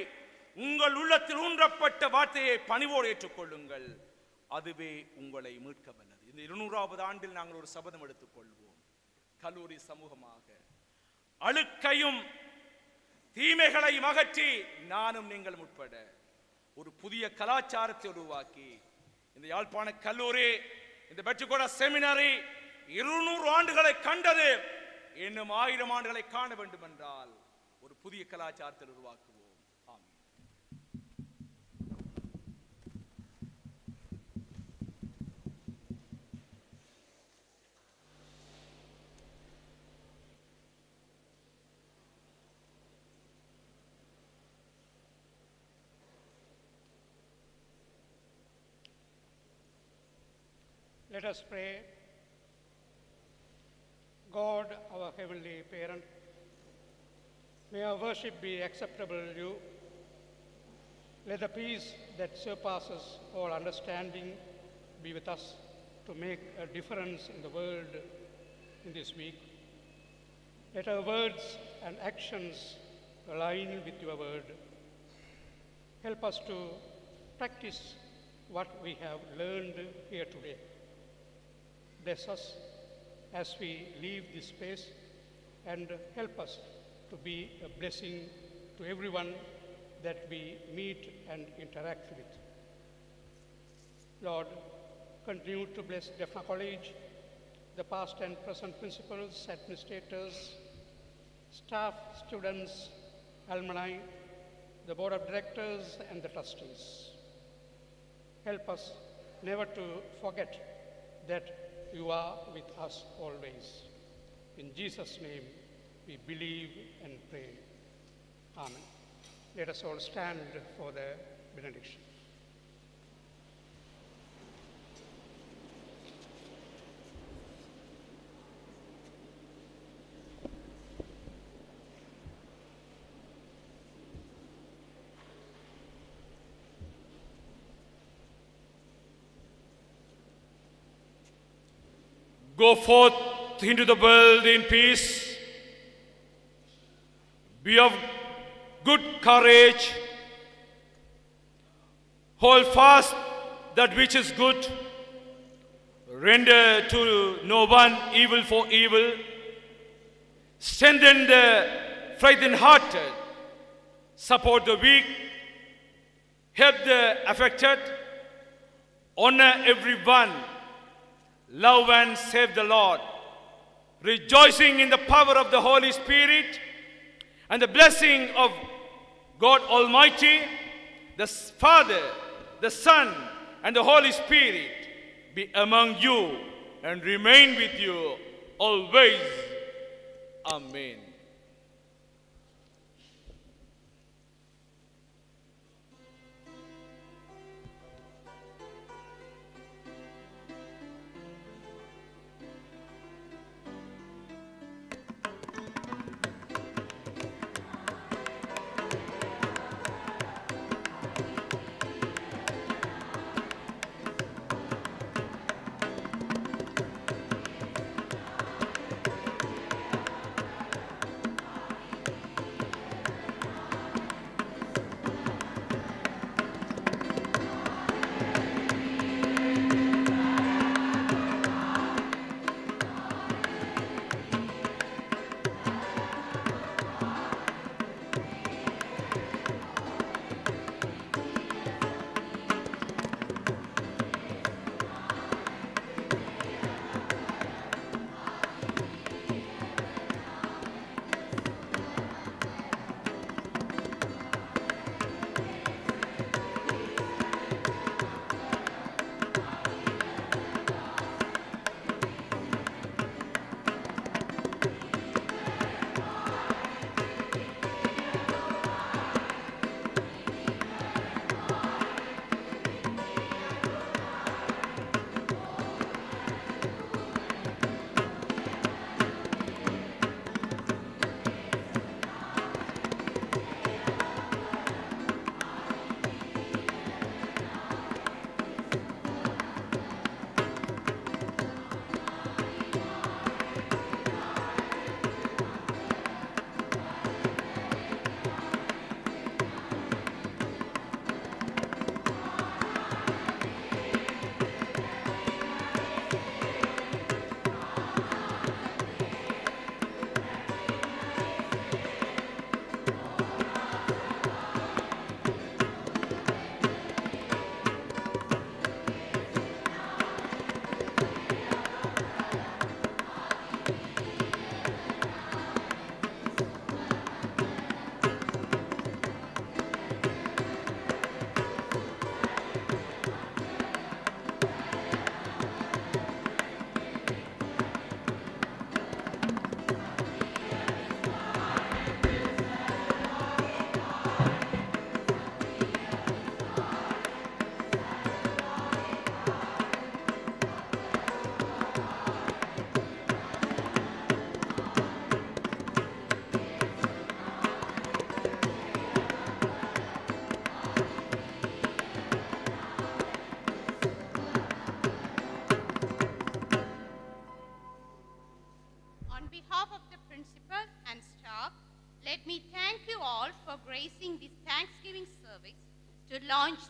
உங்கள் உள்ளத்தில் ஊன்றப்பட்ட வார்த்தையை பணிவோடு ஏற்றுக்கொள்ளுங்கள். அதுவே உங்களை மீட்க வல்லது இந்த இருநூறாவது ஆண்டில் நாங்கள் ஒரு சபதம் எடுத்துக் கொள்வோம் கல்லூரி சமூகமாக. அழுக்கையும் தீமைகளை அகற்றி நானும் நீங்கள் உட்பட ஒரு புதிய கலாச்சாரத்தை உருவாக்கி இந்த யாழ்ப்பாண கல்லூரி இந்த பெற்றுக்கொட செமினரி இருநூறு ஆண்டுகளை கண்டது இன்னும் ஆயிரம் ஆண்டுகளை காண வேண்டும் என்றால் ஒரு புதிய கலாச்சாரத்தை உருவாக்குவோம் Let us pray. God, our heavenly parent, may our worship be acceptable to you. Let the peace that surpasses all understanding be with us to make a difference in the world in this week. Let our words and actions align with your word. Help us to practice what we have learned here today. Bless us as we leave this space and help us to be a blessing to everyone that we meet and interact with. Lord, continue to bless Jaffna College, the past and present principals, administrators, staff, students, alumni, the board of directors, and the trustees. Help us never to forget that you are with us always. In Jesus' name, we believe and pray. Amen. Let us all stand for the benediction. Go forth into the world in peace. Be of good courage. Hold fast that which is good. Render to no one evil for evil. Strengthen the frightened-hearted. Support the weak. Help the affected. Honor everyone. Love and save the Lord. Rejoicing in the power of the Holy Spirit and the blessing of God Almighty, the Father, the Son, and the Holy Spirit be among you and remain with you always. Amen. Launch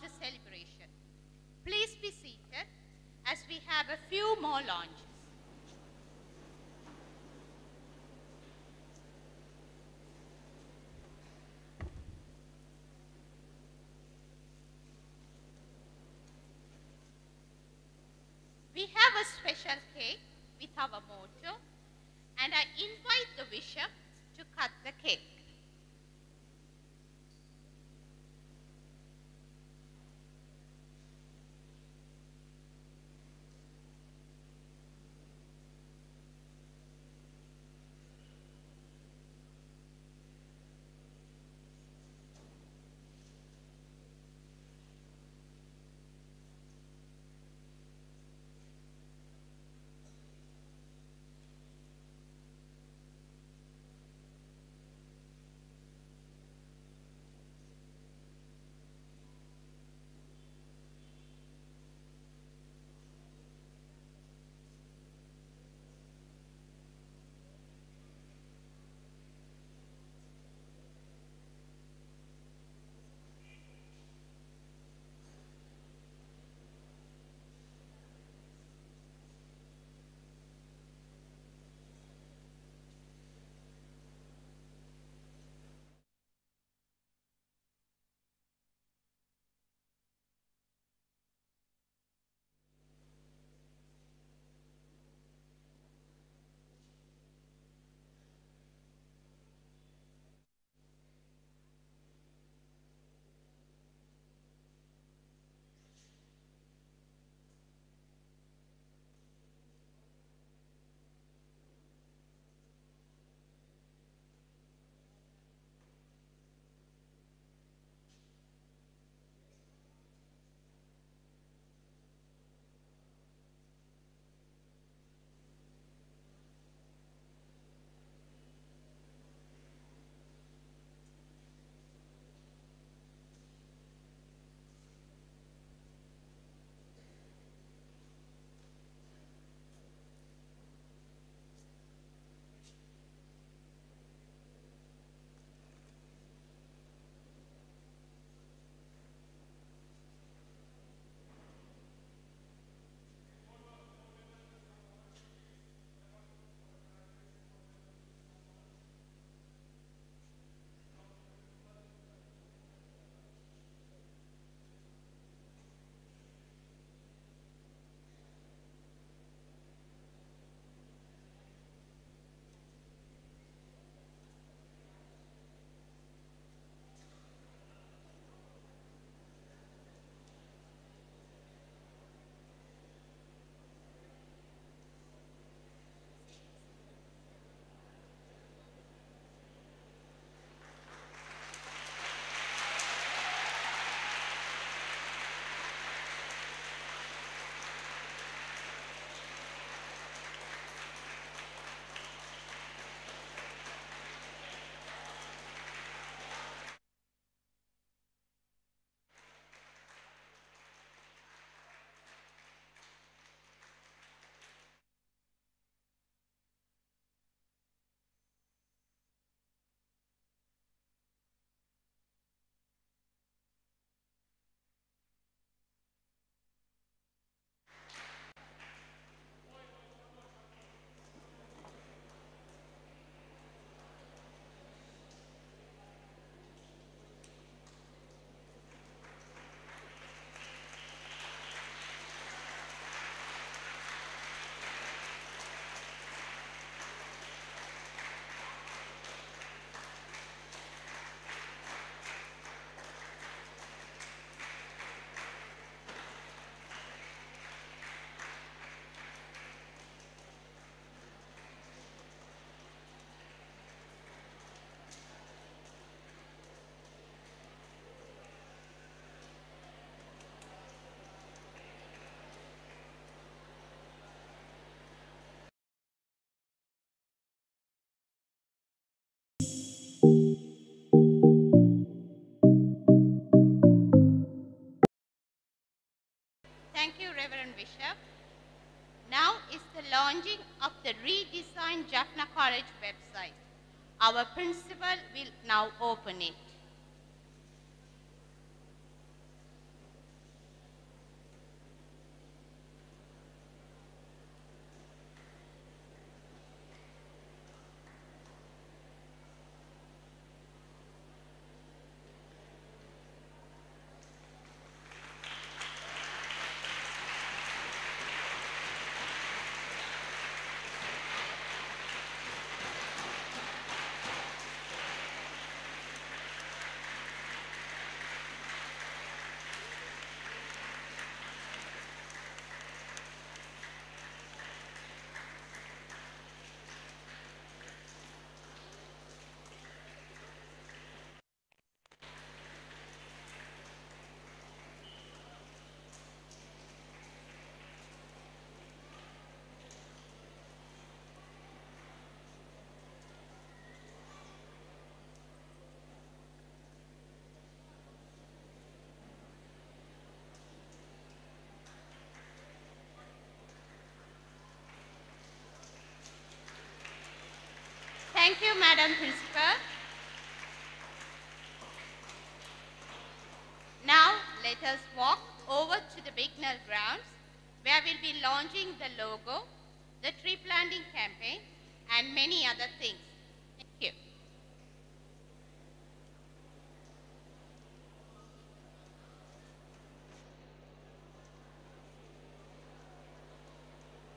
launching of the redesigned Jaffna College website. Our principal will now open it. Thank you, Madam Principal. Now, let us walk over to the Bignell grounds where we'll be launching the logo, the tree planting campaign, and many other things. Thank you.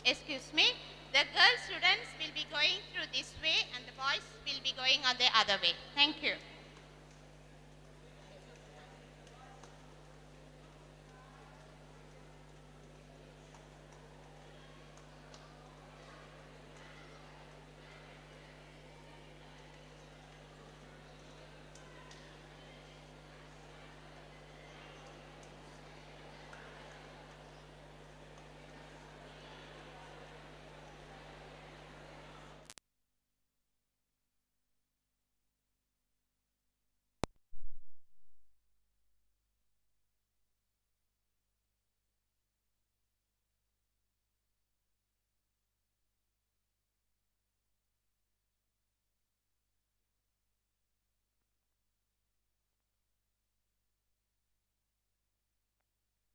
Excuse me, the girl students will be going through this way and the boys will be going on the other way. Thank you.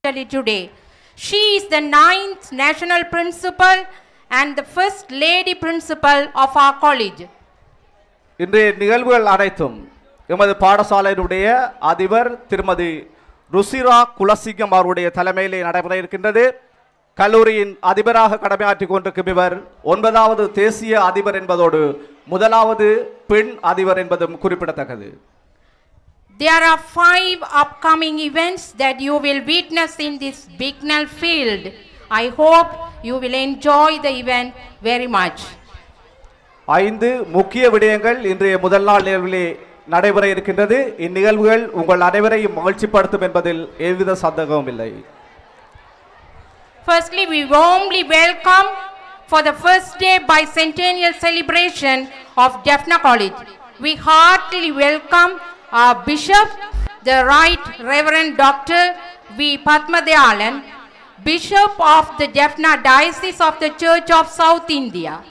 Today. She is the ninth national principal and the first lady principal of our college. இன்றைய நிகழ்வுகள் அனைத்தும் எமது பாடசாலையினுடைய அதிபர் திருமதி ருசிரா குலசிங்கம் அவருடைய தலைமையிலே நடைபெற இருக்கின்றது கல்லூரியின் அதிபராக கடமையாற்றிக் கொண்டிருக்கும் இவர் ஒன்பதாவது தேசிய அதிபர் என்பதோடு முதலாவது பெண் அதிபர் என்பதும் குறிப்பிடத்தக்கது There are five upcoming events that you will witness in this Bignell field. I hope you will enjoy the event very much. ஐந்து முக்கிய விடயங்கள் இன்றைய முதல் நாள் நிகழ்விலே நடைபெற இருக்கின்றது இந்நிகழ்வுகள் உங்கள் அனைவரையும் மகிழ்ச்சிப்படுத்தும் என்பதில் எவ்வித சந்தேகமும் இல்லை Firstly, we warmly welcome for the first day bicentennial celebration of Jaffna College. We heartily welcome our Bishop, the Right Reverend Dr. V. Padmadayalan, Bishop of the Jaffna Diocese of the Church of South India,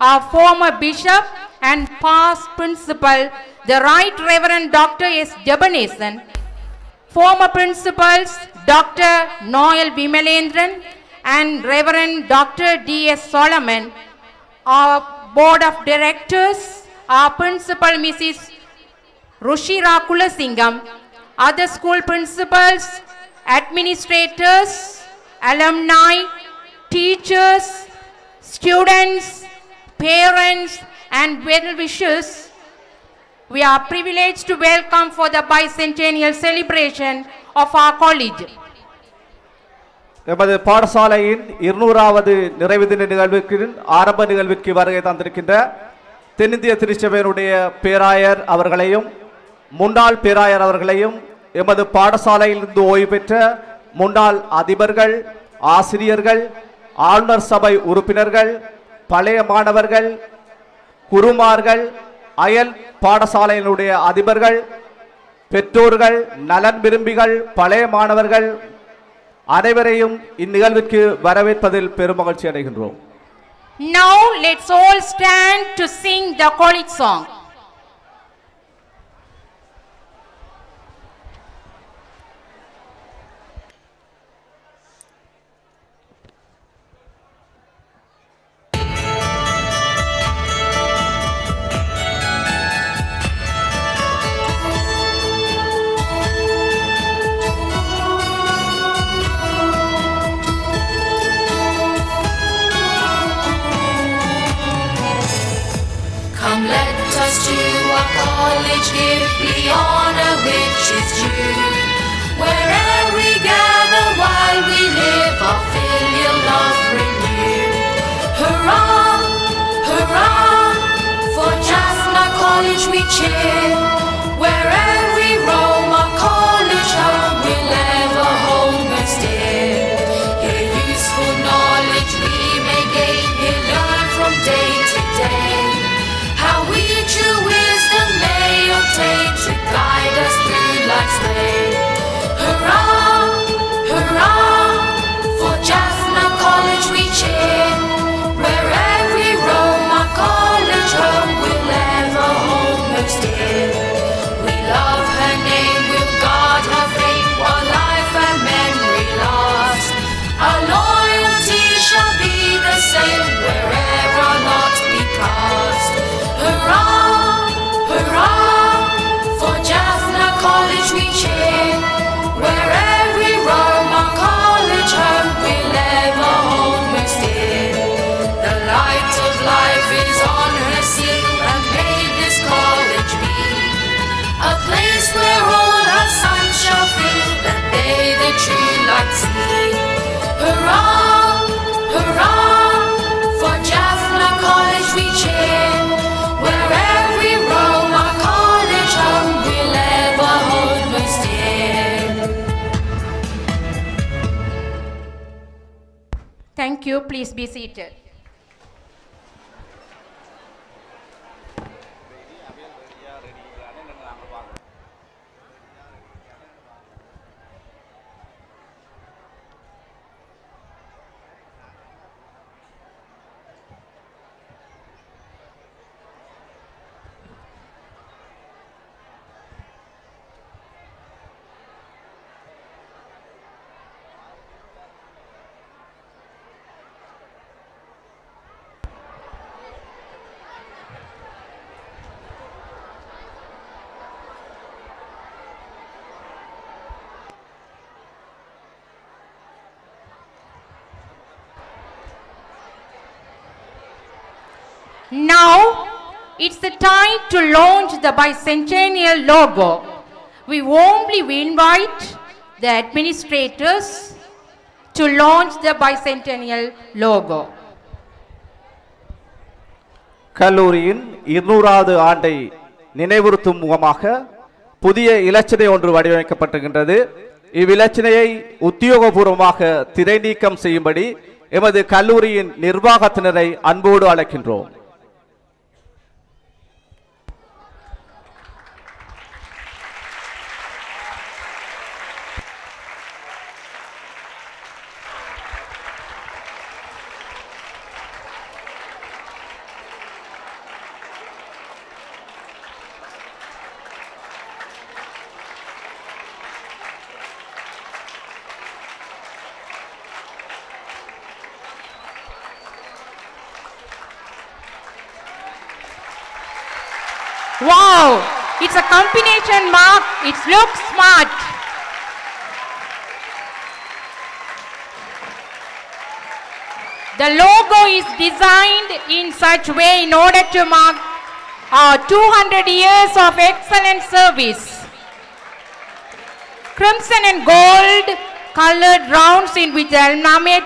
our former Bishop and past Principal, the Right Reverend Dr. S. Jebanesan, former principals Dr. Noel Vimalendran and Reverend Dr. D.S. Solomon, our board of directors, our principal Mrs. Rushira Kulasingam, other school principals, administrators, alumni, teachers, students, parents and well-wishers we are privileged to welcome for the bicentennial celebration of our college. எமது பாடசாலையின் இருநூறாவது நிறைவு தின நிகழ்வுக்கு ஆரம்ப நிகழ்விற்கு வருகை தந்திருக்கின்ற தென்னிந்திய திருச்சபையினுடைய பேராயர் அவர்களையும் முன்னாள் பேராயர் அவர்களையும் எமது பாடசாலையிலிருந்து ஓய்வு பெற்ற முன்னாள் அதிபர்கள் ஆசிரியர்கள் ஆளுநர் சபை உறுப்பினர்கள் பழைய மாணவர்கள் குருமார்கள் அயல் பாடசாலையினுடைய அதிபர்கள் பெற்றோர்கள் நலன் விரும்பிகள் பழைய மாணவர்கள் அனைவரையும் இந்நிகழ்விற்கு வரவேற்பதில் பெருமகிழ்ச்சி அடைகின்றோம் Now let's all stand to sing the college song. College we cheer. Wherever Thank you. Please Now it's the time to launch the bicentennial logo. We warmly invite the administrators to launch the bicentennial logo. கல்லூரியின் இருநூறாவது ஆண்டை நினைவுறுத்தும் முகமாக புதிய இலச்சினை ஒன்று வடிவமைக்கப்பட்டிருக்கின்றது இவ்விலச்சினையை உத்தியோகபூர்வமாக திரை நீக்கம் செய்யும்படி எமது கல்லூரியின் நிர்வாகத்தினரை அன்போடு அழைக்கின்றோம் Wow! It's a combination mark. It looks smart. The logo is designed in such way in order to mark uh, our 200 years of excellent service. Crimson and gold colored rounds in which the alma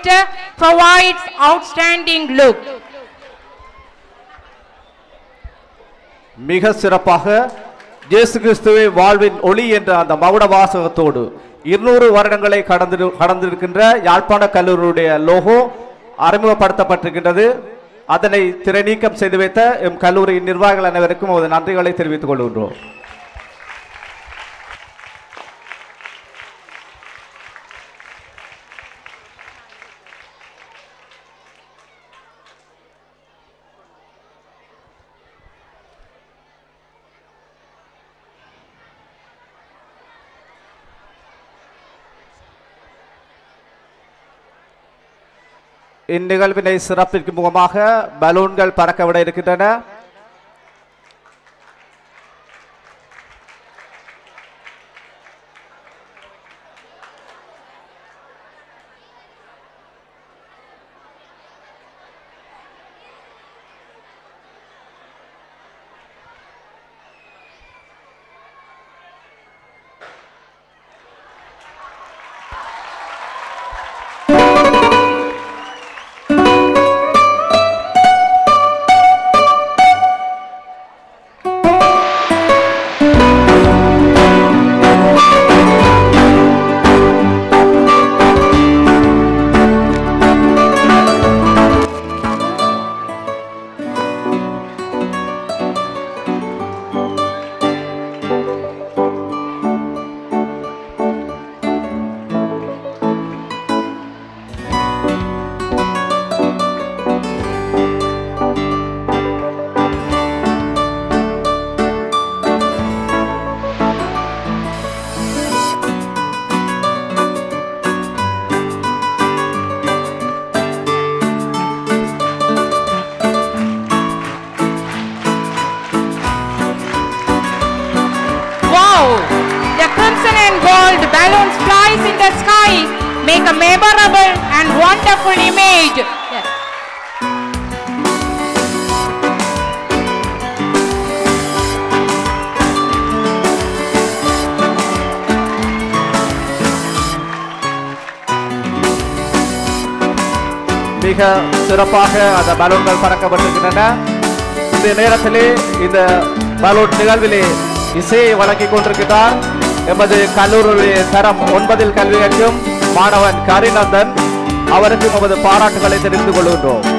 provides outstanding look. மிக சிறப்பாக இயேசு கிறிஸ்துவை வாழ்வின் ஒளி என்ற அந்த மகுட வாசகத்தோடு இருநூறு வருடங்களை கடந்து கடந்திருக்கின்ற யாழ்ப்பாண கல்லூரியுடைய லோகோ அறிமுகப்படுத்தப்பட்டிருக்கின்றது. அதனை திரை நீக்கம் செய்து வைத்த எம் கல்லூரியின் நிர்வாகிகள் அனைவருக்கும் ஒரு நன்றிகளை தெரிவித்துக் கொள்கின்றோம். இந்நிகழ்வினை சிறப்பிக்கும் முகமாக பலூன்கள் பறக்கவிட இருக்கின்றன. சிறப்பாக அந்த பலூன்கள் பறக்கப்பட்டிருக்கின்றன. இந்த நேரத்திலே இந்த பலூன் நிகழ்விலே இசையை வழங்கிக் கொண்டிருக்கிறார் எமது கல்லூரியுடைய தரம் ஒன்பதில் கல்வி கற்கும் மாணவன் கரிநந்தன். அவருக்கு நமது பாராட்டுகளை தெரிந்து கொள்கின்றோம்.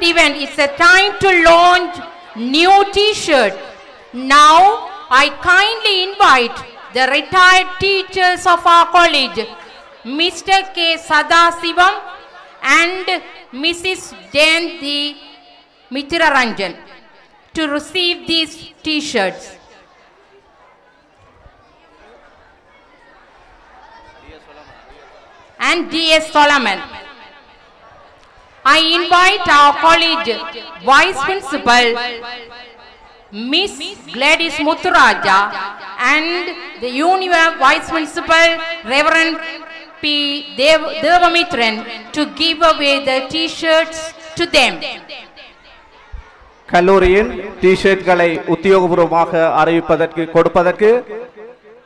Event is a time to launch new t-shirt. Now I kindly invite the retired teachers of our college, Mr. K. Sadasivam and Mrs. Jayanti Mithiraranjan to receive these t-shirts. And D.S. Solomon. I invite our college vice principal, Miss Gladys Muthuraja, and the union vice principal, Reverend P. Dev Devamitran, to give away the t-shirts to them. கல்லூரியின் டிஷர்ட்களை உத்தியோகபூர்வமாக அறிவிப்பதற்கு கொடுப்பதற்கு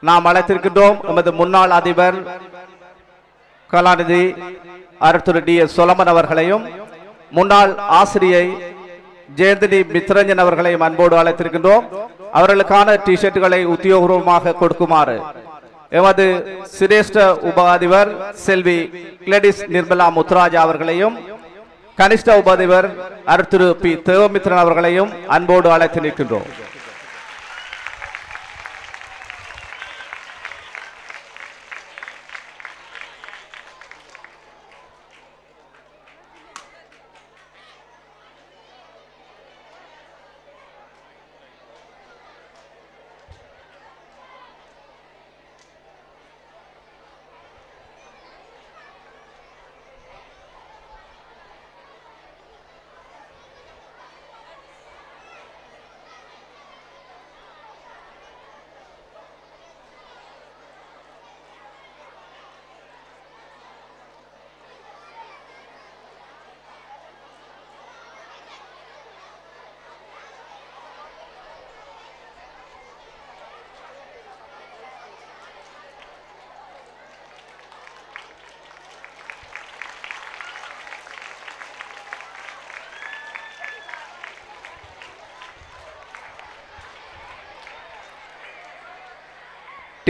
நாம் அழைத்திருக்கின்றோம் எமது முன்னாள் அதிபர் கலாநிதி Arthur D S Solomon அவர்களையும் முன்னாள் ஆசிரியை ஜெயந்தினி மித்ரஞ்சன் அவர்களையும் அன்போடு அழைத்திருக்கின்றோம். அவர்களுக்கான டி ஷர்ட்டுகளை உத்தியோகபூர்வமாக கொடுக்குமாறு எமது சிரேஷ்ட உப அதிபர் செல்வி கிளடிஸ் நிர்மலா முத்துராஜா அவர்களையும் கனிஷ்ட உப அதிபர் அருத்திரு பி தேவமித்ரன் அவர்களையும் அன்போடு அழைத்து நிற்கின்றோம்.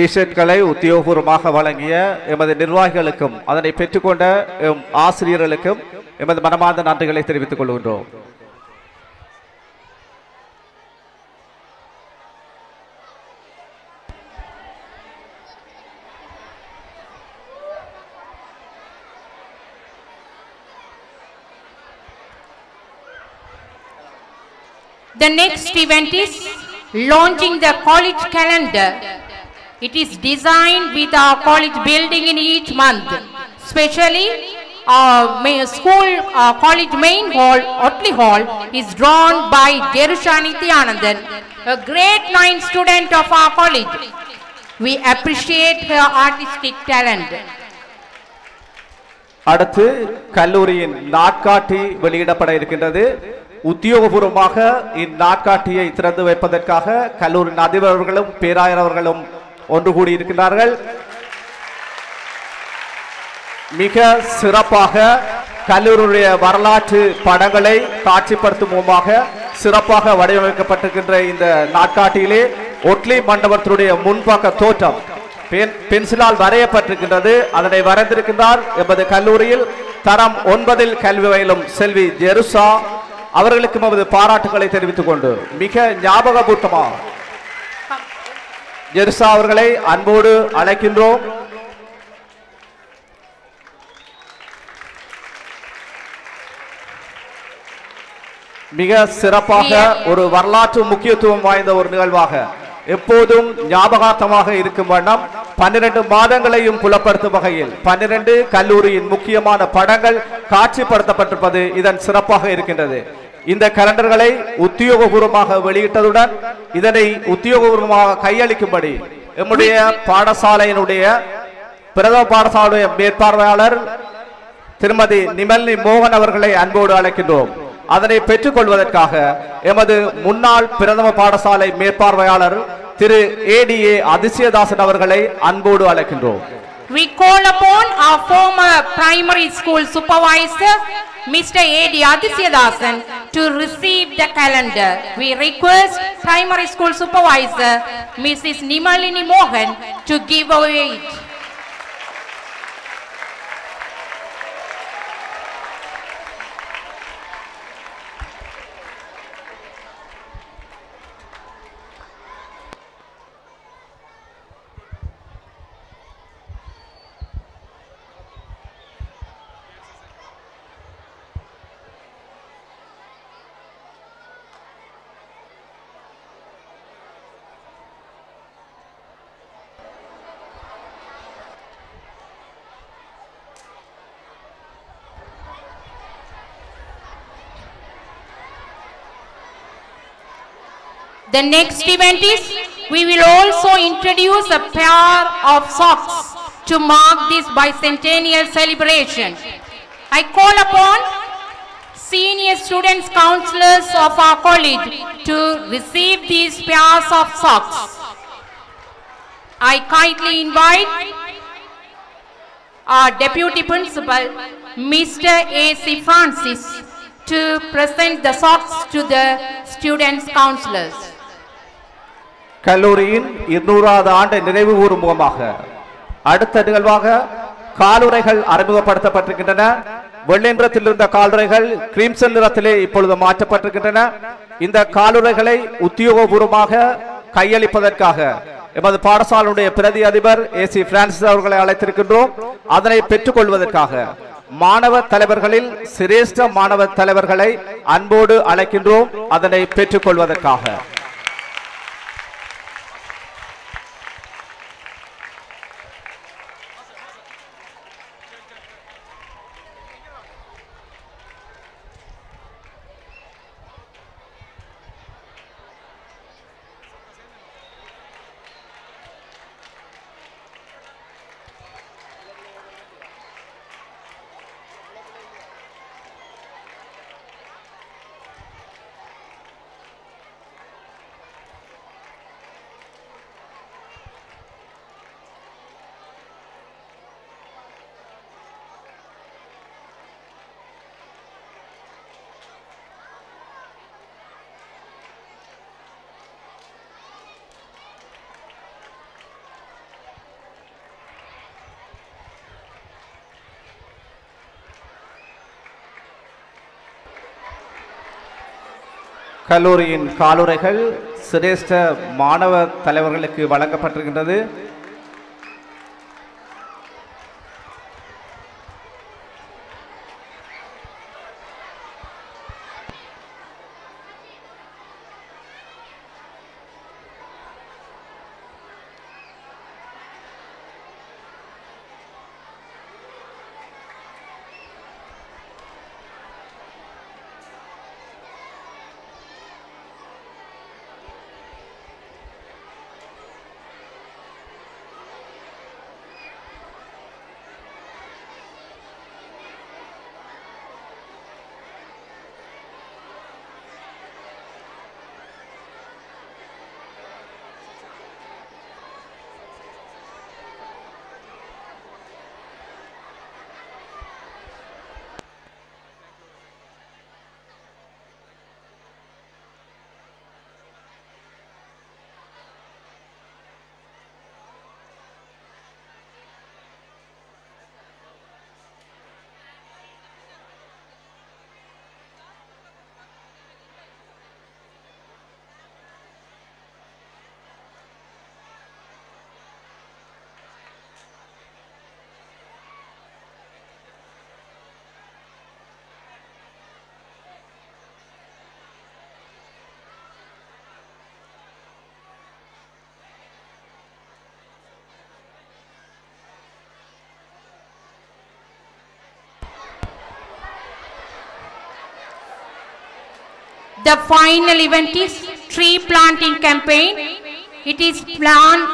டிஷர்ட்களை உத்தியோகபூர்வமாக வழங்கிய எமது நிர்வாகிகளுக்கும் அதனை பெற்றுக்கொண்ட எம் ஆசிரியர்களுக்கும் எமது மனமார்ந்த நன்றிகளை தெரிவித்துக் கொள்கின்றோம் The next event is launching the college calendar. It is designed with our college building in each month, especially our school uh, college main hall, Otley Hall, is drawn by Jerushani Anandan, a grade 9 student of our college. We appreciate her artistic talent. அடுத்து கல்லூரியின் நாட்காட்டி வெளியிடப்பட இருக்கின்றது உத்தியோகபூர்வமாக இந்நாட்காட்டியை திறந்து வைப்பதற்காக கல்லூரியின் அதிபர் அவர்களும் பேராயர் அவர்களும் ஒன்று கூடியிருக்கின்றார்கள். மிக சிறப்பாக கல்லூரியுடைய வரலாற்று படங்களை காட்சிப்படுத்தும் முகமாக சிறப்பாக வடிவமைக்கப்பட்டிருக்கின்ற இந்த நாட்காட்டியிலே ஒட்லி மண்டபத்தினுடைய முன்பக்க தோற்றம் பென் பென்சிலால் வரையப்பட்டிருக்கின்றது. அதனை வரைந்திருக்கின்றார் எமது கல்லூரியில் தரம் ஒன்பதில் கல்வி வயலும் செல்வி ஜெருசா. அவர்களுக்கும் நமது பாராட்டுகளை தெரிவித்துக் கொண்டு மிக ஞாபகபூர்த்தமாக ஜெருசா அவர்களை அன்போடு அழைக்கின்றோம். மிக சிறப்பாக ஒரு வரலாற்று முக்கியத்துவம் வாய்ந்த ஒரு நிகழ்வாக எப்போதும் ஞாபகார்த்தமாக இருக்கும் வண்ணம் பன்னிரண்டு மாதங்களையும் புலப்படுத்தும் வகையில் பன்னிரண்டு கல்லூரியின் முக்கியமான படங்கள் காட்சிப்படுத்தப்பட்டிருப்பது இதன் சிறப்பாக இருக்கின்றது. இந்த கலண்டர்களை உத்தியோகபூர்வமாக வெளியிட்டதுடன் இதனை உத்தியோகபூர்வமாக கையளிக்கும்படி எம்முடைய பாடசாலையினுடைய பிரதம பாடசாலையுடைய மேற்பார்வையாளர் திருமதி நிமல்னி மோகன் அவர்களை அன்போடு அழைக்கின்றோம். அதனை பெற்றுக்கொள்வதற்காக எமது முன்னாள் பிரதம பாடசாலை மேற்பார்வையாளர் திரு ஏடிஏ அதிசயதாசன் அவர்களை அன்போடு அழைக்கின்றோம். We call upon our former primary school supervisor, Mr. A.D. Adisyadasan, to receive the calendar. We request primary school supervisor, Mrs. Nimalini Mohan, to give away it. The next event is we will also introduce a pair of socks to mark this bicentennial celebration. I call upon senior students counselors of our college to receive these pairs of socks. I kindly invite our deputy principal, Mr. A.C. Francis, to present the socks to the students counselors. கல்லூரியின் இருநூறாவது ஆண்டு நினைவு கூறும் முகமாக அடுத்த நிகழ்வாக காலுறைகள் அறிமுகப்படுத்தப்பட்டிருக்கின்றன. வெள்ளென்றத்தில் இருந்த காலுறைகள் கிரீம்சன் நிறத்திலே இப்பொழுது மாற்றப்பட்டிருக்கின்றன. இந்த காலுரைகளை உத்தியோகபூர்வமாக கையளிப்பதற்காக எமது பாடசாலையுடைய பிரதி அதிபர் ஏ சி பிரான்சிஸ் அவர்களை அழைத்திருக்கின்றோம். அதனை பெற்றுக்கொள்வதற்காக மாணவ தலைவர்களில் சிரேஷ்ட மாணவ தலைவர்களை அன்போடு அழைக்கின்றோம். அதனை பெற்றுக்கொள்வதற்காக. கல்லூரியின் காலுரைகள் சிரேஷ்ட மாணவ தலைவர்களுக்கு வழங்கப்பட்டிருக்கின்றது. The final event is tree planting campaign. It is planned,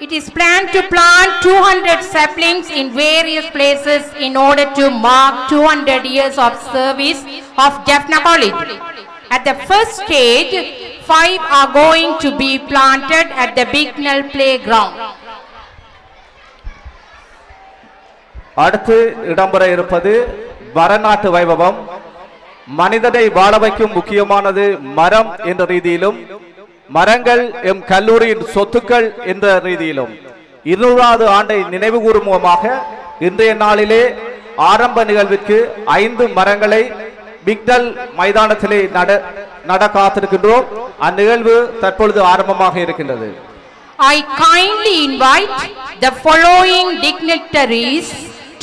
it is planned to plant 200 saplings in various places in order to mark 200 years of service of Jaffna College. At the first stage, five are going to be planted at the Bignell playground. அடுத்து இடம்பெற இருப்பது வரநாட்டு வைபவம் மனிதனை வாழ வைக்கும் முக்கியமானது மரம் என்ற ரீதியிலும் மரங்கள் எம் கல்லூரியின் சொத்துக்கள் என்ற ரீதியிலும். இருநூறாவது ஆண்டை நினைவு கூறும் முகமாக இன்றைய நாளிலே ஆரம்ப நிகழ்விற்கு ஐந்து மரங்களை பிக்டல் மைதானத்திலே நட நட காத்திருக்கின்றோம். அந்நிகழ்வு தற்பொழுது ஆரம்பமாக இருக்கின்றது. I kindly invite the following dignitaries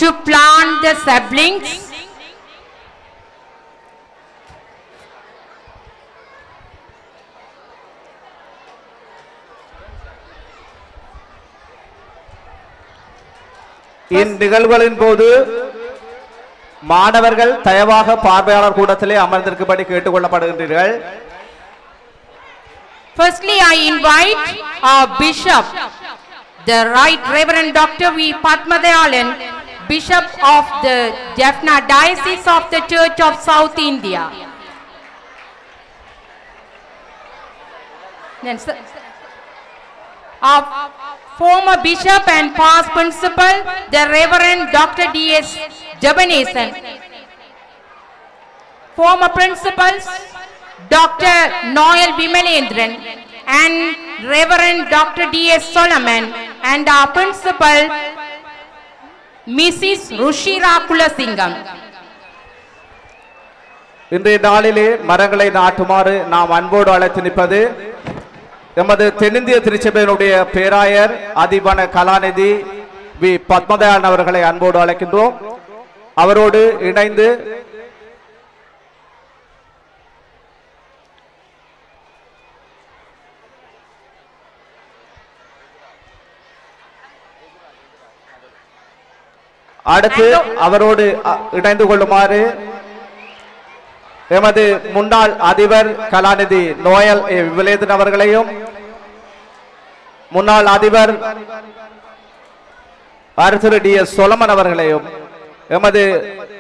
to plant the saplings. இந்நிகழ்வுகளின் போது மாணவர்கள் தயவாக பார்வையாளர் கூடத்திலே அமர்ந்திருக்கும்படி கேட்டுக்கொள்ளப்படுகின்றீர்கள் Firstly, I invite our Bishop, the Right Reverend Dr. V. Padmadayalan, Bishop of the Jaffna Diocese of the Church of South India. Then, sir, of former Bishop and past Principal, the Reverend Dr. D.S. Jabanesan. Former Principals, Dr. Noel Vimalendran and Reverend Dr. D.S. Solomon and our Principal, Mrs. Rushira Kulasingam. இன்றைய நாளிலே மரங்களை நாட்டுமாறு நாம் அன்போடு அழைத்து நிற்பது எமது தென்னிந்திய திருச்சபையினுடைய பேராயர் அதிபன கலாநிதி வி. பத்மதயான் அவர்களை அன்போடு அழைக்கின்றோம். அவரோடு இணைந்து அடுத்து அவரோடு இணைந்து கொள்ளுமாறு எமது முன்னாள் அதிபர் கலாநிதி நோயல் ஏ. அவர்களையும் முன்னாள் அதிபர் அரசு டி. எஸ். சொலமன் அவர்களையும் எமது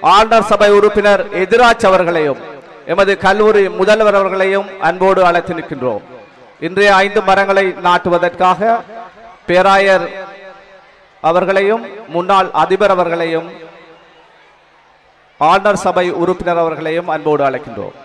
ஆளுநர் சபை உறுப்பினர் எதிராஜ் அவர்களையும் எமது கல்லூரி முதல்வர் அவர்களையும் அன்போடு அழைத்து நிற்கின்றோம். இன்றைய ஐந்து மரங்களை நாட்டுவதற்காக பேராயர் அவர்களையும் முன்னாள் அதிபர் அவர்களையும் ஆண்டர் சபை உறுப்பினர் அவர்களையும் அன்போடு அழைக்கின்றோம்.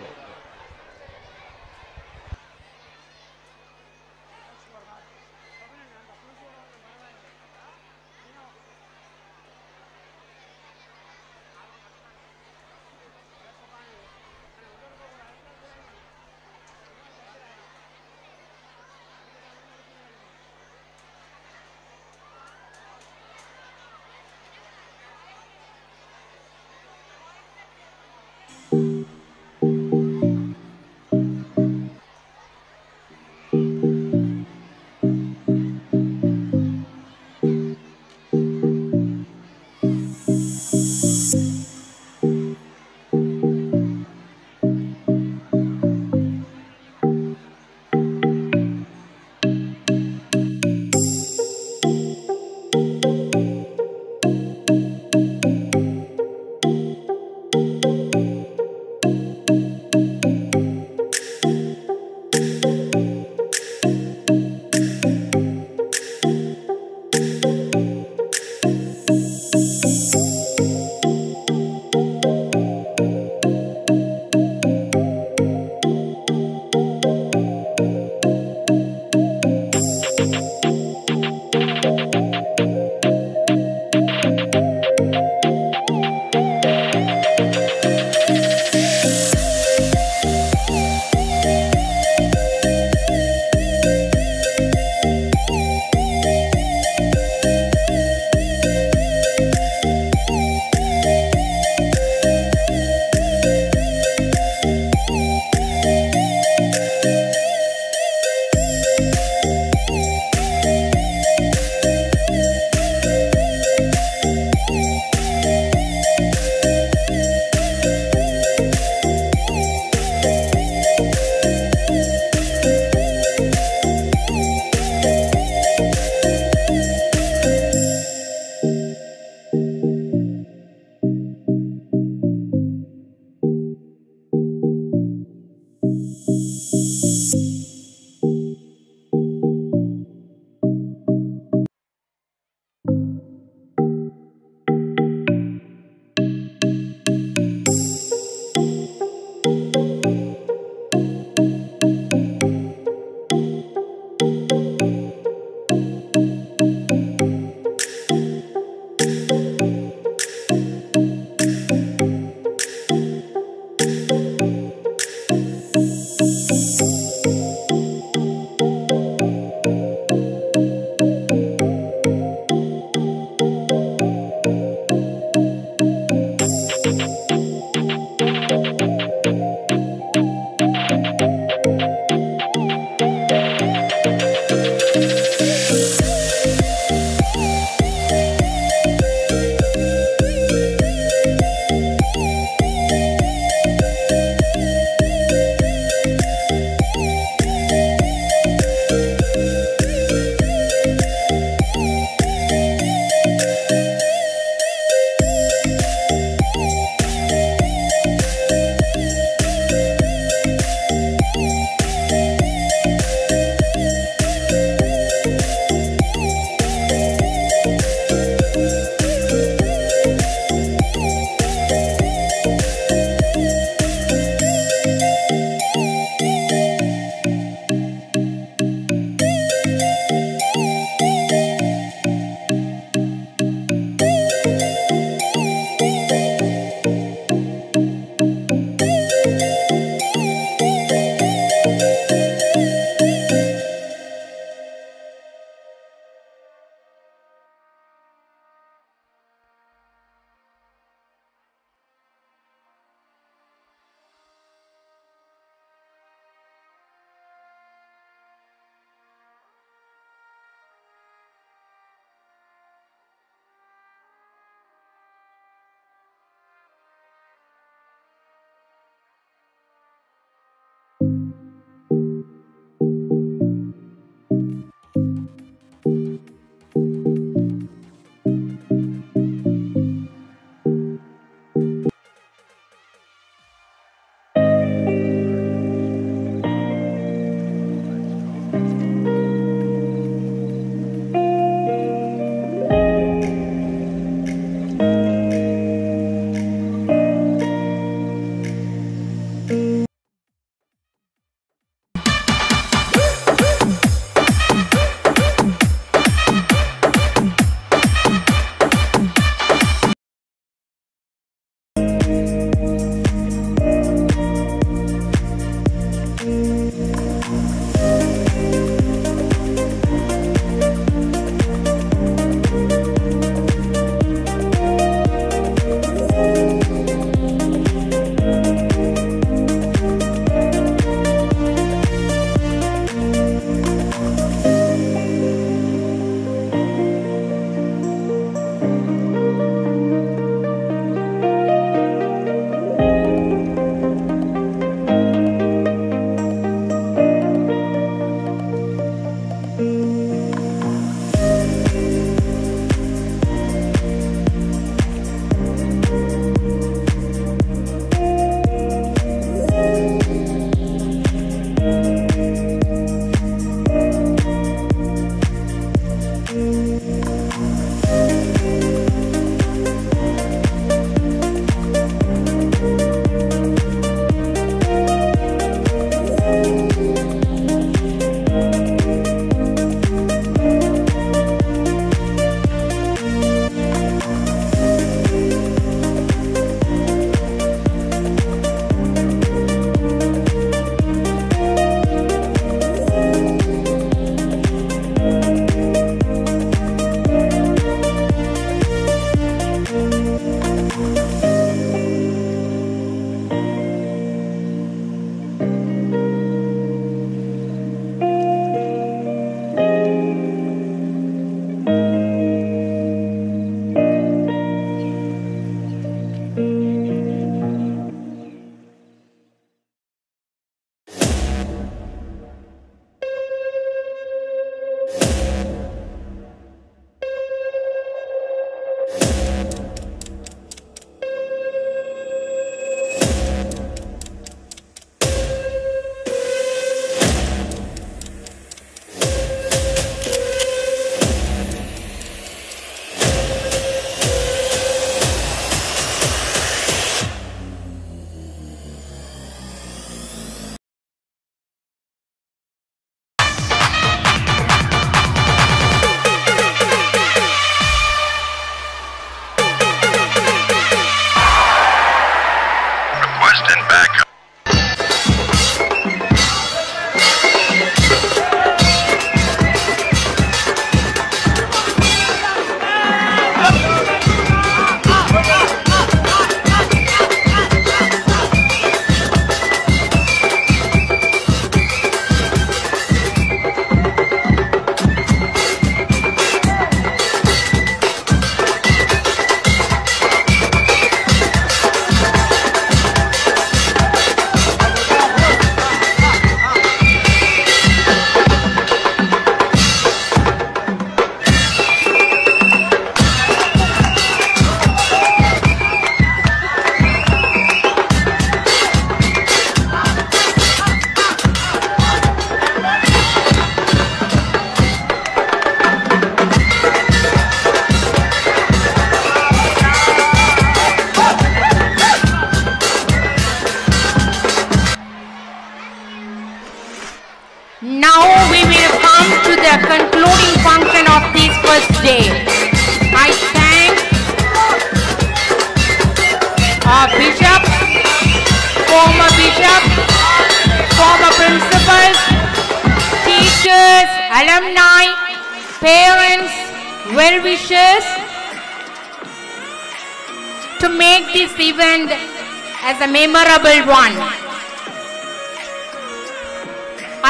Memorable one.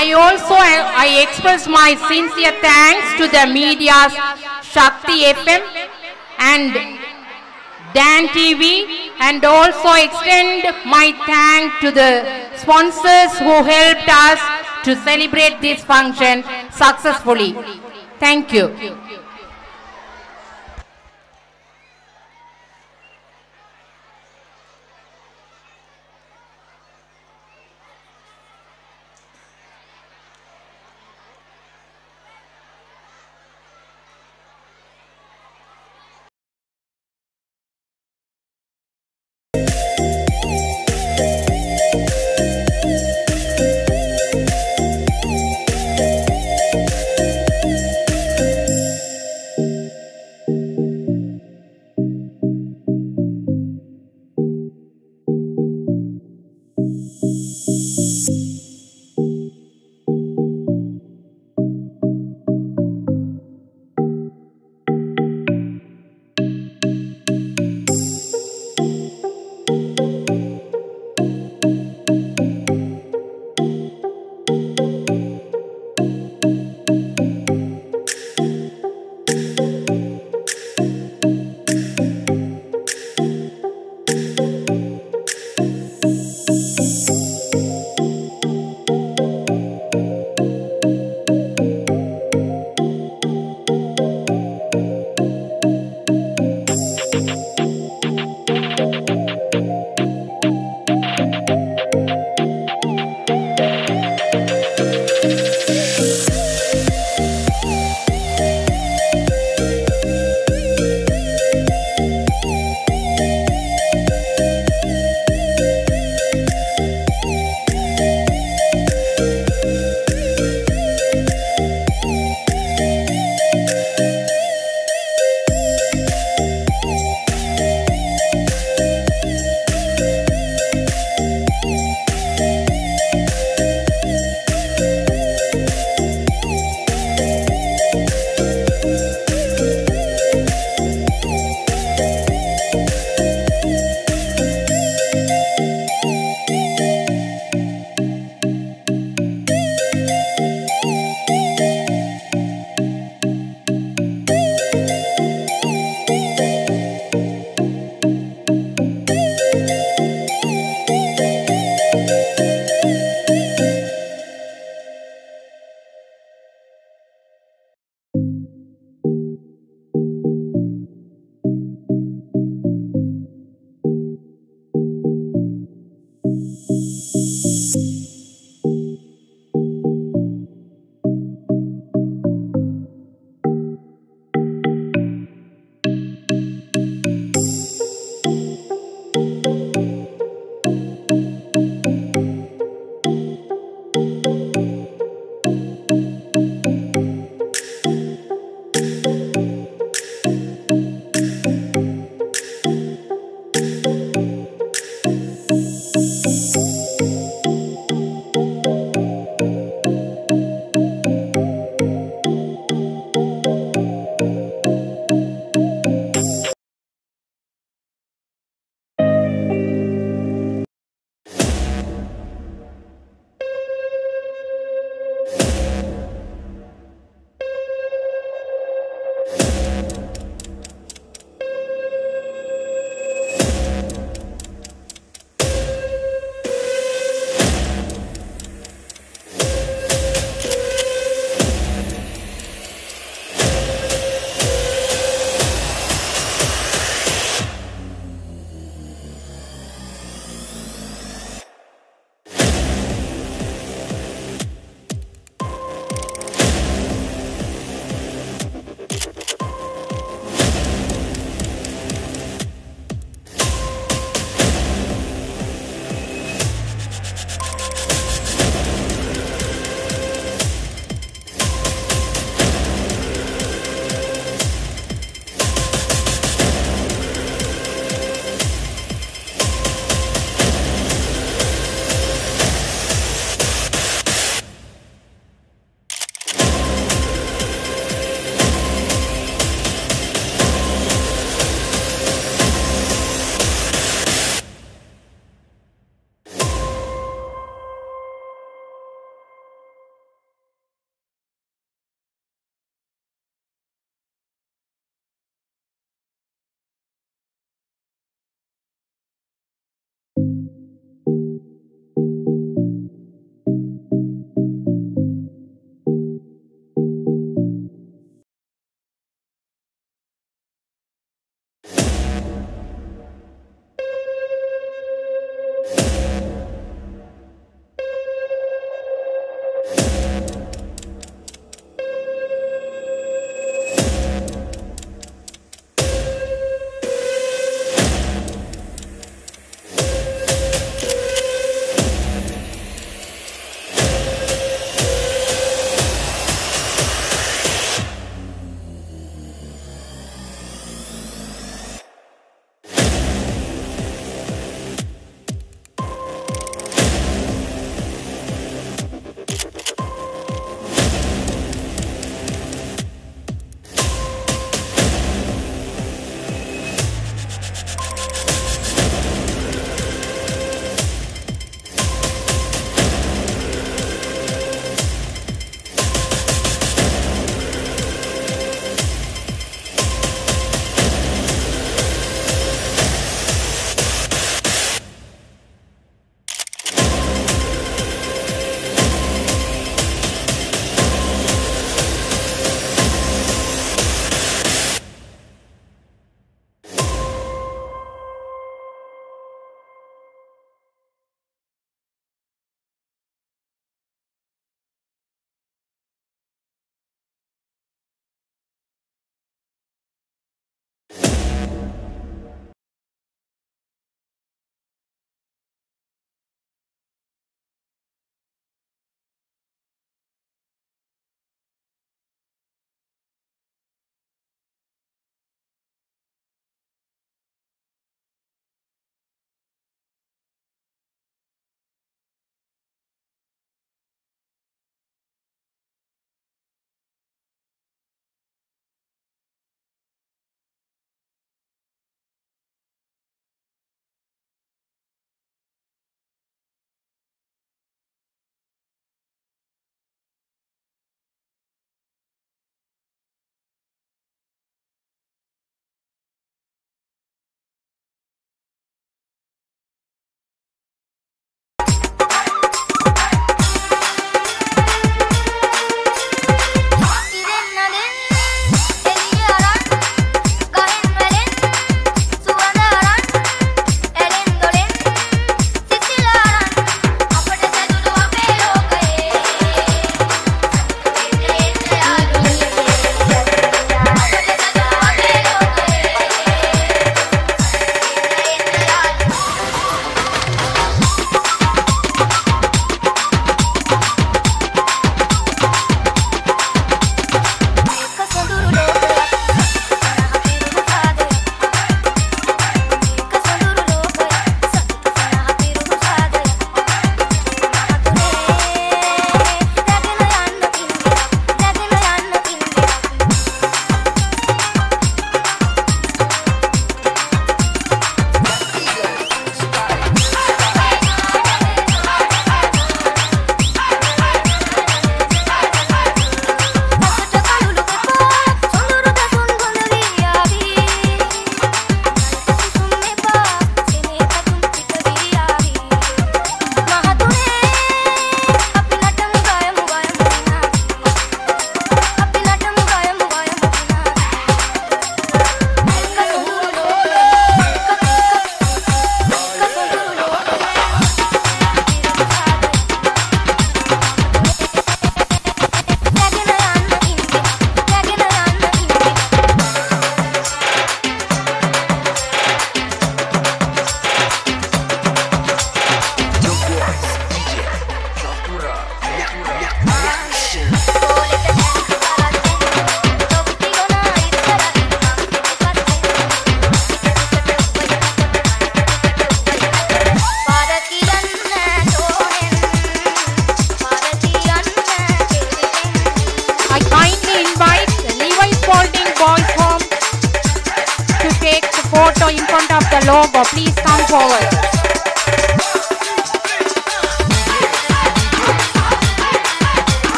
I also I express my sincere thanks to the media's Shakti FM and Dan TV and also extend my thank to the sponsors who helped us to celebrate this function successfully. Thank you.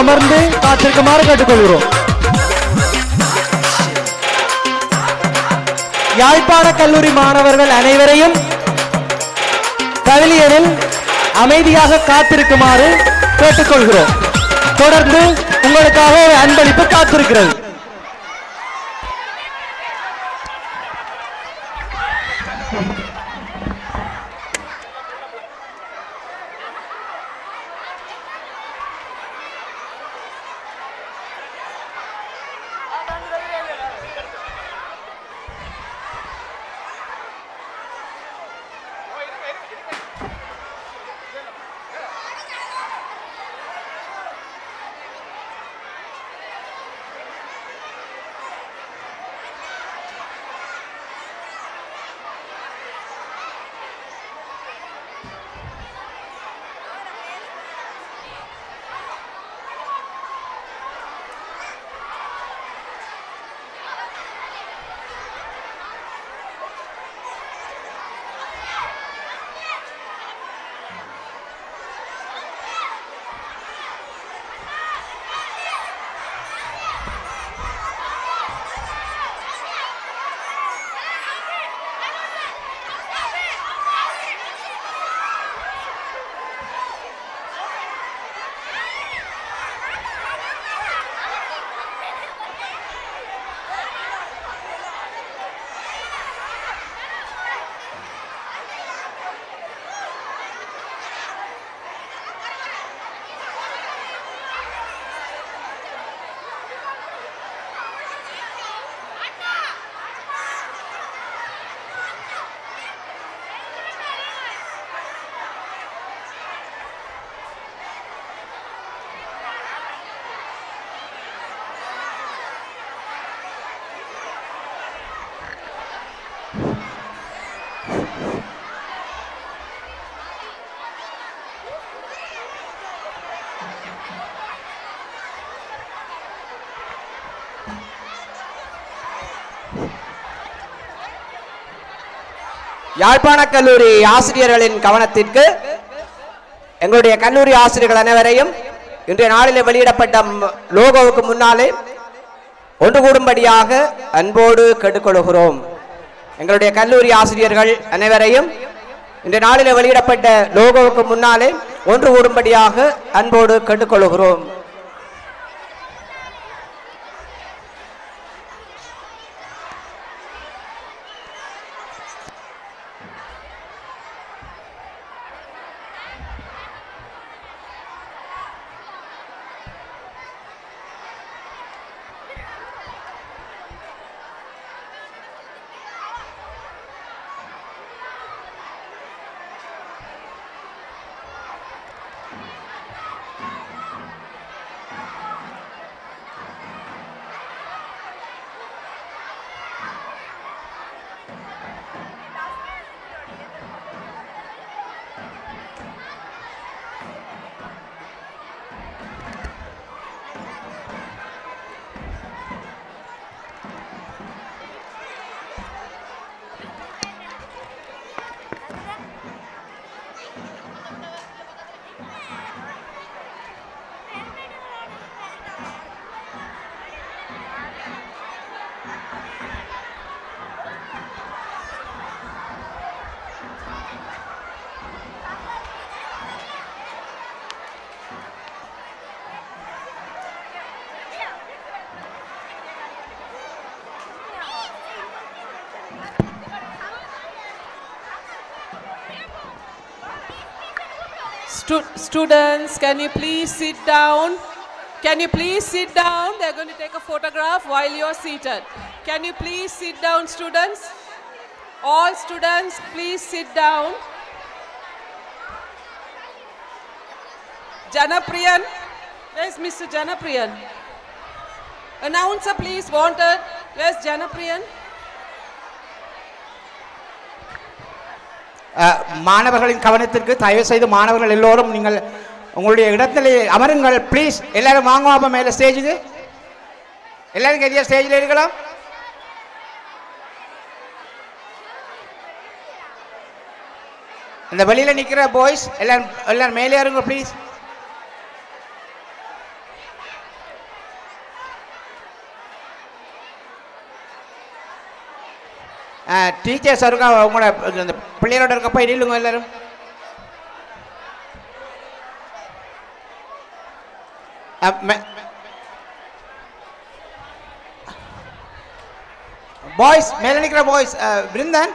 அமர்ந்து காத்திருக்குமாறு கேட்டுக்கொள்கிறோம். யாழ்ப்பாண கல்லூரி மாணவர்கள் அனைவரையும் பவிலியனில் அமைதியாக காத்திருக்குமாறு கேட்டுக்கொள்கிறோம். தொடர்ந்து உங்களுக்காக ஒரு அன்பளிப்பு காத்திருக்கிறது. யாழ்ப்பாண கல்லூரி ஆசிரியர்களின் கவனத்திற்கு எங்களுடைய கல்லூரி ஆசிரியர்கள் அனைவரையும் இன்றைய நாளில் வெளியிடப்பட்ட லோகோவுக்கு முன்னாலே ஒன்று கூடும்படியாக அன்போடு கேட்டுக்கொள்கிறோம். எங்களுடைய கல்லூரி ஆசிரியர்கள் அனைவரையும் இன்றைய நாளில் வெளியிடப்பட்ட லோகோவுக்கு முன்னாலே ஒன்று கூடும்படியாக அன்போடு கேட்டுக்கொள்கிறோம். Stu- students, can you please sit down? Can you please sit down? They're going to take a photograph while you're seated. Can you please sit down, students? All students, please sit down. Janapriyan, where's Mr. Janapriyan? Announcer, please, wanted. Where's Janapriyan? மாணவர்களின் கவனத்திற்கு தயவு செய்து மாணவர்கள் எல்லோரும் நீங்கள் உங்களுடைய இடத்துல அமருங்கள் ப்ளீஸ் எல்லாரும் வாங்க மேலே மேல ஸ்டேஜுக்கு எல்லாரும் கதியா ஸ்டேஜில் இருக்கலாம்? இந்த வெளியில் நிற்கிற பாய்ஸ் எல்லாரும் எல்லாரும் மேலே இருங்க ப்ளீஸ் டீச்சர்ஸ் இருக்கா உங்களோட இந்த பிள்ளைகளோட இருக்க போய் நில்லுங்க எல்லாரும். பாய்ஸ் மேலே நிற்கிற boys Brindan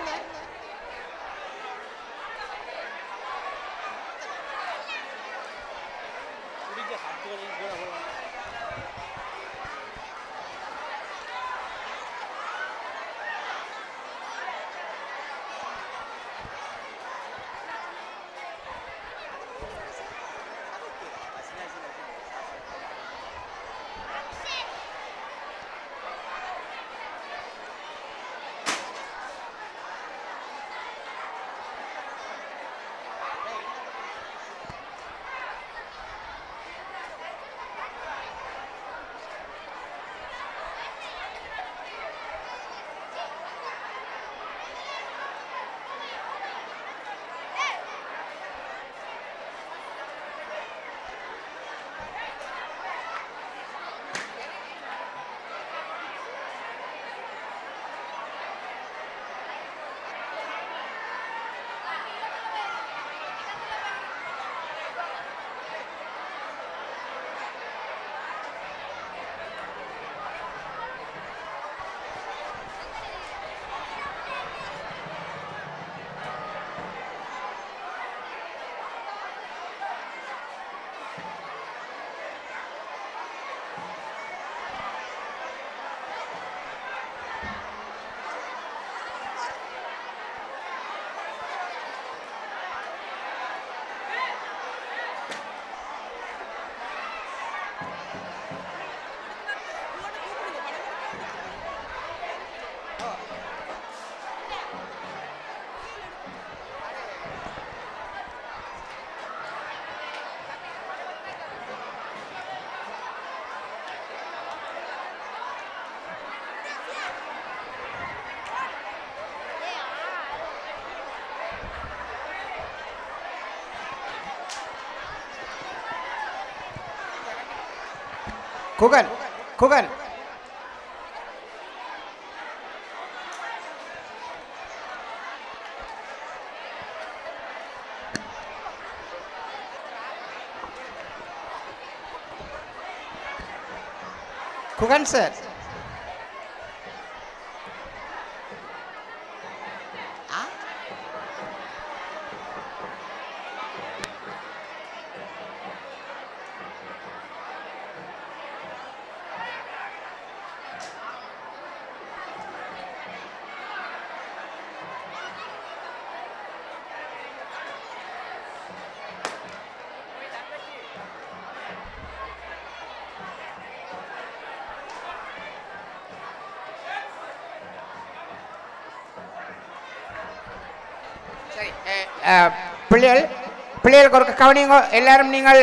gucken, gucken. Gucken sir. பிள்ளைகள் பிள்ளைகளுக்கு ஒரு கவனிங்க எல்லாரும் நீங்கள்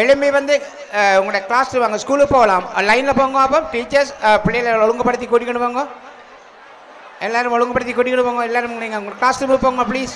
எழும்பி வந்து உங்களோட கிளாஸ் வாங்க ஸ்கூலுக்கு போகலாம் லைனில் போங்க அப்போ டீச்சர்ஸ் பிள்ளைகளை ஒழுங்குபடுத்தி கூட்டிக்கிட்டு போங்க எல்லாரும் ஒழுங்குபடுத்தி கூட்டிக்கிட்டு போங்க எல்லாரும் நீங்கள் உங்கள் கிளாஸ் ரூமுக்கு போங்க ப்ளீஸ்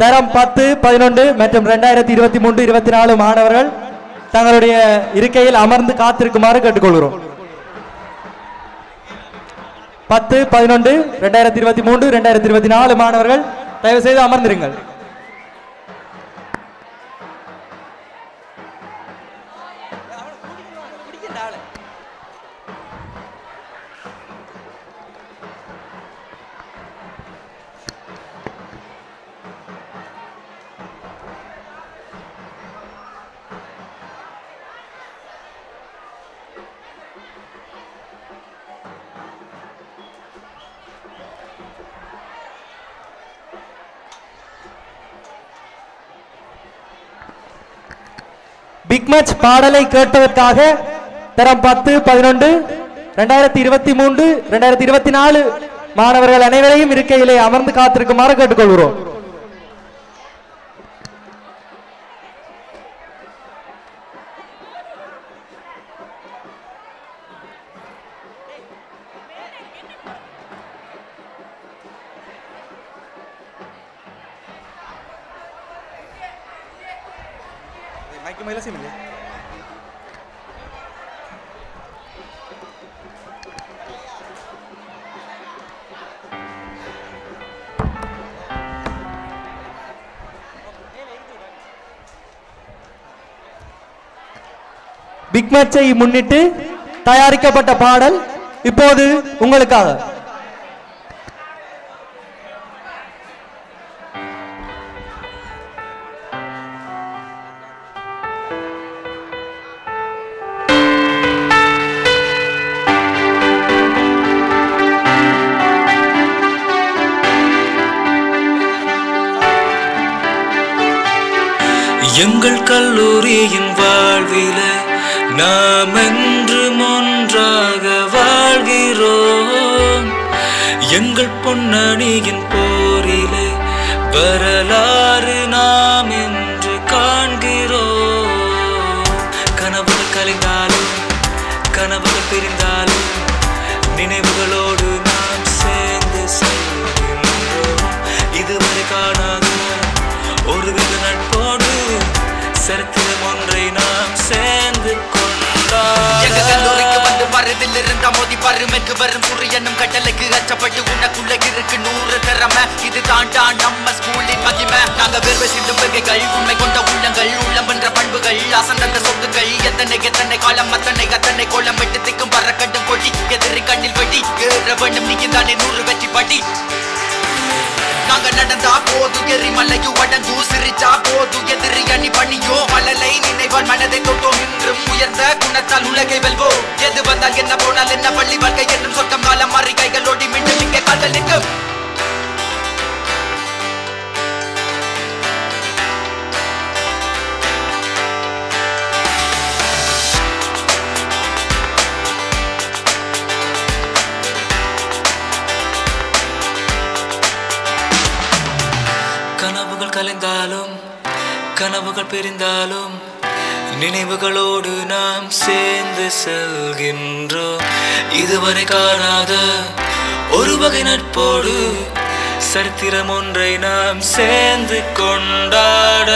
தரம் பத்து பதினொன்று மற்றும் ரெண்டாயிரத்தி இருபத்தி மூன்று இருபத்தி நாலு மாணவர்கள் தங்களுடைய இருக்கையில் அமர்ந்து காத்திருக்குமாறு கேட்டுக்கொள்கிறோம். பத்து பதினொன்று ரெண்டாயிரத்தி இருபத்தி மூன்று ரெண்டாயிரத்தி இருபத்தி நாலு மாணவர்கள் தயவுசெய்து அமர்ந்திருங்கள். பிக் மேட்ச் பாடலை கேட்டதற்காக தரம் பத்து பதினொன்று ரெண்டாயிரத்தி இருபத்தி மூன்று ரெண்டாயிரத்தி இருபத்தி நாலு மாணவர்கள் அனைவரையும் இருக்கையிலே அமர்ந்து காத்திருக்குமாறு கேட்டுக்கொள்கிறோம். மேட்சை முன்னிட்டு தயாரிக்கப்பட்ட பாடல் இப்போது உங்களுக்காக. பிரிந்தாலும் நினைவுகளோடு நாம் சேர்ந்து செல்கின்றோம். இதுவரை காணாத ஒரு வகை நட்போடு சரித்திரம் ஒன்றை நாம் சேர்ந்து கொண்டாட